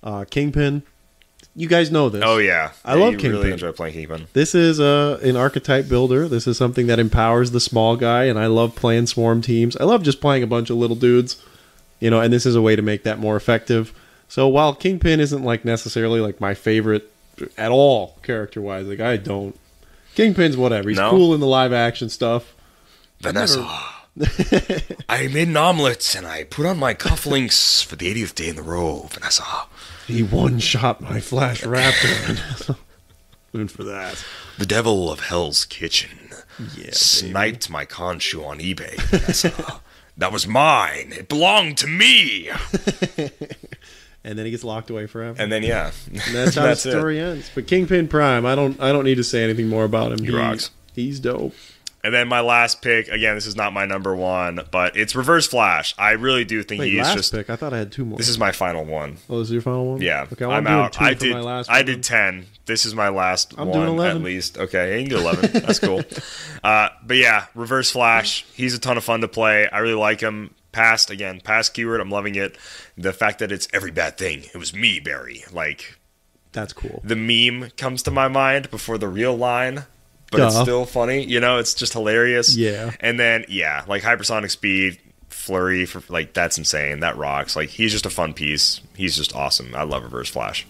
uh, Kingpin. You guys know this. Oh yeah. I Yeah, love Kingpin. really enjoy playing Kingpin. This is uh, an archetype builder. This is something that empowers the small guy, and I love playing swarm teams. I love just playing a bunch of little dudes, you know. And this is a way to make that more effective. So while Kingpin isn't like necessarily like my favorite at all character wise, like I don't. Kingpin's whatever. He's No? cool in the live action stuff. Vanessa. I made an omelet and I put on my cufflinks for the 80th day in the row, Vanessa. He one shot my Flash Raptor. Good for that. The devil of Hell's Kitchen Yeah, sniped my conchu on eBay. Vanessa. that was mine. It belonged to me. And then he gets locked away forever. And then yeah, And that's how That's the it. story ends. But Kingpin Prime, I don't I don't need to say anything more about him. He rocks. He's dope. And then my last pick, again, this is not my number one, but it's Reverse Flash. I really do think Wait, he last just. pick. I thought I had two more. This is my final one. oh, this is your final one. Yeah, Okay, I'm, I'm, out. I did. my last I did ten. This is my last I'm one doing 11. at least. Okay, you can do eleven. That's cool. Uh, but yeah, Reverse Flash. He's a ton of fun to play. I really like him. Past again, past keyword. I'm loving it. The fact that it's every bad thing. It was me, Barry. Like That's cool. the meme comes to my mind before the real line, but it's still funny. You know, it's just hilarious. Yeah. And then yeah, like hypersonic speed, flurry for like that's insane. That rocks. Like he's just a fun piece. He's just awesome. I love Reverse Flash.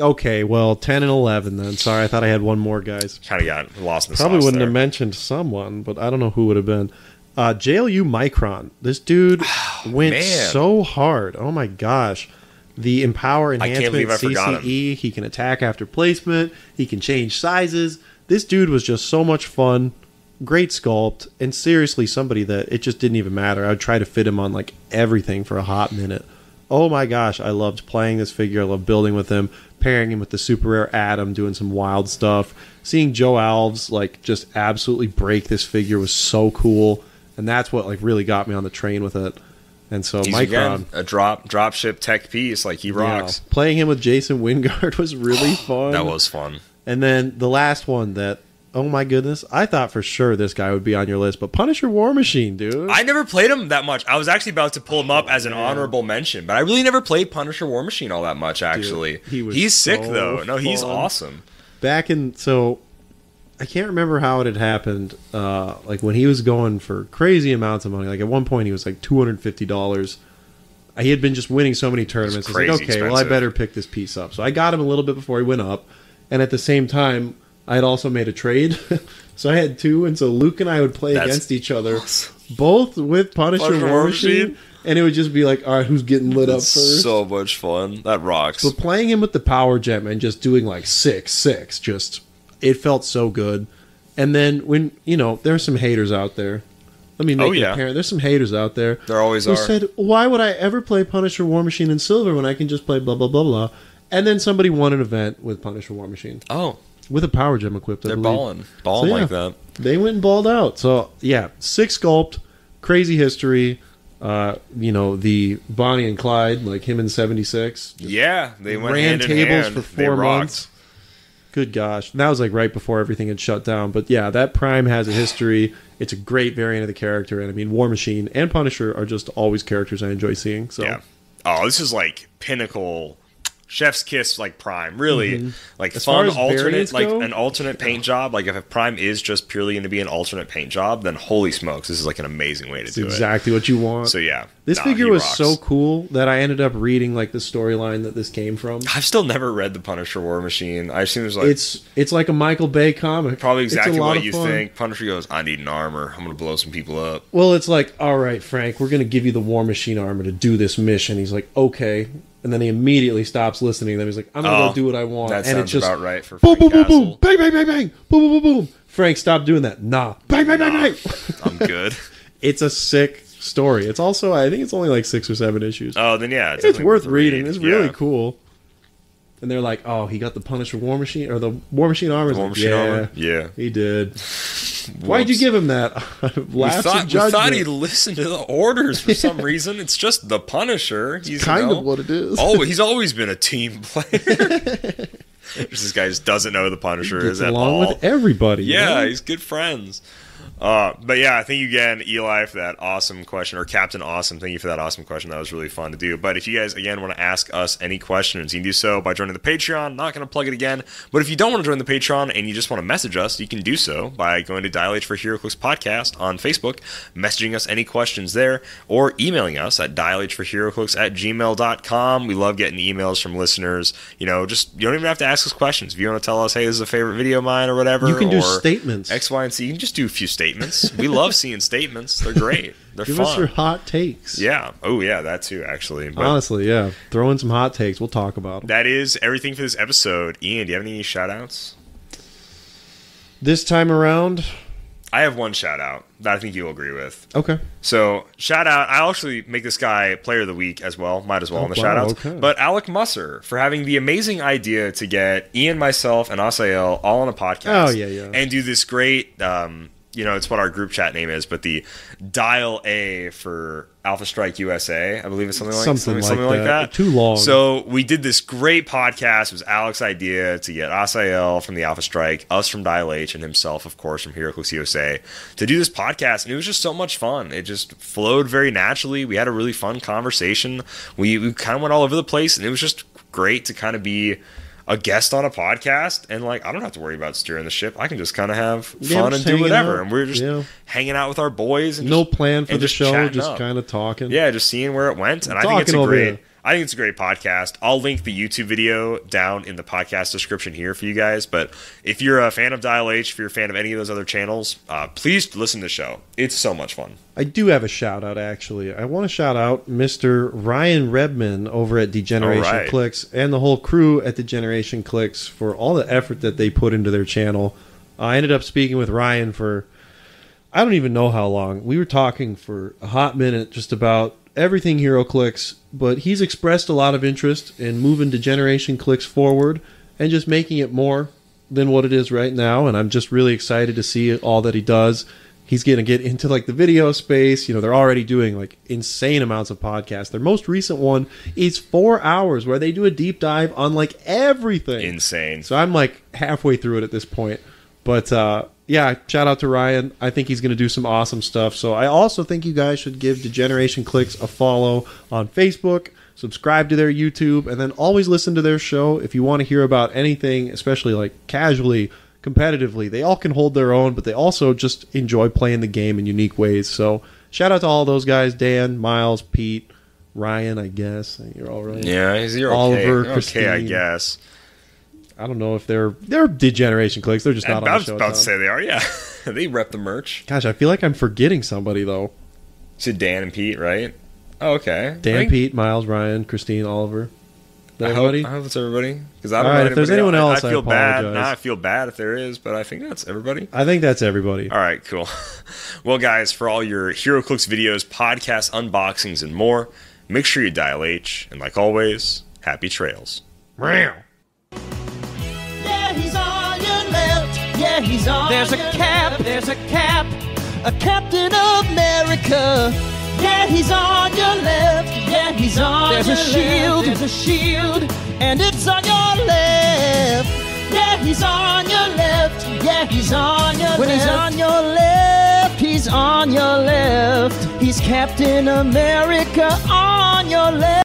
Okay, well, ten and eleven then. Sorry, I thought I had one more, guys. Kind of got lost in the Probably wouldn't there. have mentioned someone, but I don't know who would have been. Uh, JLU Micron. This dude went man. so hard. Oh my gosh. The Empower enhancement I. CCE. He can attack after placement. He can change sizes. This dude was just so much fun. Great sculpt. And seriously, somebody that it just didn't even matter. I would try to fit him on like everything for a hot minute. Oh my gosh, I loved playing this figure. I loved building with him, pairing him with the super rare Adam, doing some wild stuff. Seeing Joe Alves like just absolutely break this figure was so cool, and that's what like really got me on the train with it. And so He's Micron, again a drop drop ship tech piece. Like he rocks. yeah, playing him with Jason Wingard was really fun. That was fun. And then the last one that, oh my goodness, I thought for sure this guy would be on your list, but Punisher War Machine, dude. I never played him that much. I was actually about to pull him up as an man. honorable mention, but I really never played Punisher War Machine all that much. Actually, he was he's sick so though. No, he's awesome. back in so I can't remember how it had happened. Uh, like when he was going for crazy amounts of money. Like at one point he was like two hundred fifty dollars. He had been just winning so many tournaments. I was like, okay, well I better pick this piece up. So I got him a little bit before he went up, and at the same time I had also made a trade. so I had two, and so Luke and I would play That's against each other, both with Punisher, Punisher War Machine, Machine? and it would just be like, all right, who's getting lit up It's first? so much fun. That rocks. But playing him with the power gem and just doing like six six, just it felt so good. And then when you know there's some haters out there. Let me make Oh, it yeah. apparent. There's some haters out there. There always who are. said, "Why would I ever play Punisher War Machine in silver when I can just play blah blah blah blah?" And then somebody won an event with Punisher War Machine oh, with a power gem equipped. I they're believe. balling, balling So, yeah. like that. They went and balled out. So yeah, six sculpt, crazy history. Uh, you know the Bonnie and Clyde, like him in '76. Yeah, they went ran hand in tables hand. for They four rocked. months. Good gosh, and that was like right before everything had shut down. But yeah, that Prime has a history. It's a great variant of the character, and I mean, War Machine and Punisher are just always characters I enjoy seeing. So Yeah, oh, this is like pinnacle. Chef's kiss, like Prime, really, like Mm-hmm. As far fun as alternate, like go? an alternate paint job. Like if a Prime is just purely going to be an alternate paint job, then holy smokes, this is like an amazing way to It's do exactly what you want. So yeah, this nah, figure was rocks. so cool that I ended up reading like the storyline that this came from. I've still never read the Punisher War Machine. I assume it's like It's it's like a Michael Bay comic. probably exactly what you fun. think. Punisher goes, "I need an armor. I'm gonna blow some people up." Well, it's like, all right, Frank, we're going to give you the War Machine armor to do this mission. He's like, okay. And then he immediately stops listening. Then he's like, I'm going to Oh, go do what I want. That and sounds it's just about right for boom, Frank boom, boom, boom, bang, bang, bang, bang, boom, boom, boom, boom. Frank, stop doing that. Nah, bang, bang, bang, bang. I'm good. it's a sick story. It's also, I think it's only like six or seven issues. Oh, then yeah, it's definitely worth reading. read. It's really Yeah. cool. And they're like, oh, he got the Punisher War Machine or the War Machine armor. War Machine yeah, armor? Yeah. he did. Why'd you give him that? We Lapse thought, of we thought he'd listen to the orders for some reason. It's just the Punisher. He's you kind know, of what it is. Oh, he's always been a team player. This guy just doesn't know who the Punisher is at along all. with everybody. yeah, know? he's good friends. Uh, but yeah, thank you again, Eli, for that awesome question, or Captain Awesome. Thank you for that awesome question. That was really fun to do. But if you guys again want to ask us any questions, you can do so by joining the Patreon. Not going to plug it again, but if you don't want to join the Patreon and you just want to message us, you can do so by going to Dial H for HeroClix podcast on Facebook, messaging us any questions there, or emailing us at dialhforheroclix at gmail.com. We love getting emails from listeners. You know, just you don't even have to ask us questions. If you want to tell us, hey, this is a favorite video of mine or whatever, You can do or statements. X, Y, and Z. You can just do a few statements. We love seeing statements. They're great. They're Give fun. us your hot takes. yeah. Oh, yeah. That too, actually. But Honestly, yeah. Throw in some hot takes. We'll talk about them. that is everything for this episode. Ian, do you have any shout outs? This time around, I have one shout out that I think you'll agree with. okay. So, shout out. I'll actually make this guy player of the week as well. Might as well Oh, on the wow, shout outs. okay. But Alec Musser for having the amazing idea to get Ian, myself, and Asael all on a podcast. Oh, yeah, yeah. And do this great, um, you know, it's what our group chat name is, but the Dial A for Alpha Strike USA, I believe it's something like Something like something like that. that. Too long. So we did this great podcast. It was Alex's idea to get Asael from the Alpha Strike, us from Dial H, and himself, of course, from HeroClix USA, to do this podcast. And it was just so much fun. It just flowed very naturally. We had a really fun conversation. We, we kind of went all over the place, and it was just great to kind of be a guest on a podcast. And, like, I don't have to worry about steering the ship. I can just kind of have fun just and do whatever. out. And we're just Yeah. hanging out with our boys. And No just- plan for the show, just kind of talking. Yeah, just seeing where it went, and I think it's a great. I think it's a great podcast. I'll link the YouTube video down in the podcast description here for you guys. But if you're a fan of Dial H, if you're a fan of any of those other channels, uh, please listen to the show. It's so much fun. I do have a shout out, actually. I want to shout out Mr. Ryan Redman over at Degeneration right. Clicks and the whole crew at Degeneration Clicks for all the effort that they put into their channel. I ended up speaking with Ryan for I don't even know how long. We were talking for a hot minute just about everything HeroClix, but he's expressed a lot of interest in moving Degeneration Clicks forward and just making it more than what it is right now. And I'm just really excited to see all that he does. He's going to get into like the video space. You know, they're already doing like insane amounts of podcasts. Their most recent one is four hours where they do a deep dive on like everything. Insane. So I'm like halfway through it at this point. But uh, yeah, shout out to Ryan. I think he's going to do some awesome stuff. So I also think you guys should give Degeneration Clicks a follow on Facebook, subscribe to their YouTube, and then always listen to their show if you want to hear about anything, especially like casually, competitively. They all can hold their own, but they also just enjoy playing the game in unique ways. So shout out to all those guys Dan, Miles, Pete, Ryan, I guess. You're all right. Yeah, he's- you're okay. Oliver, You're okay, I Christine. guess. I don't know if they're they're degeneration clicks. They're just I not on the was show. about Tom. to say they are. Yeah, they rep the merch. Gosh, I feel like I'm forgetting somebody though. So Dan and Pete, right? Oh, okay. Dan, think- Pete, Miles, Ryan, Christine, Oliver. Is that I hope, everybody? I hope it's everybody. Because I don't All know if there's anyone I- else, I I feel bad. Nah, I feel bad if there is, but I think that's everybody. I think that's everybody. All right, cool. Well, guys, for all your HeroClix videos, podcasts, unboxings, and more, make sure you dial H. And like always, happy trails. Yeah, left. He's on There's a cap, there's a cap. A Captain America. Yeah, he's on your left. Yeah, he's on There's a shield, there's a shield. And it's on your left. Yeah, he's on your left. Yeah, he's on your when left. When he's on your left, he's on your left. He's Captain America on your left.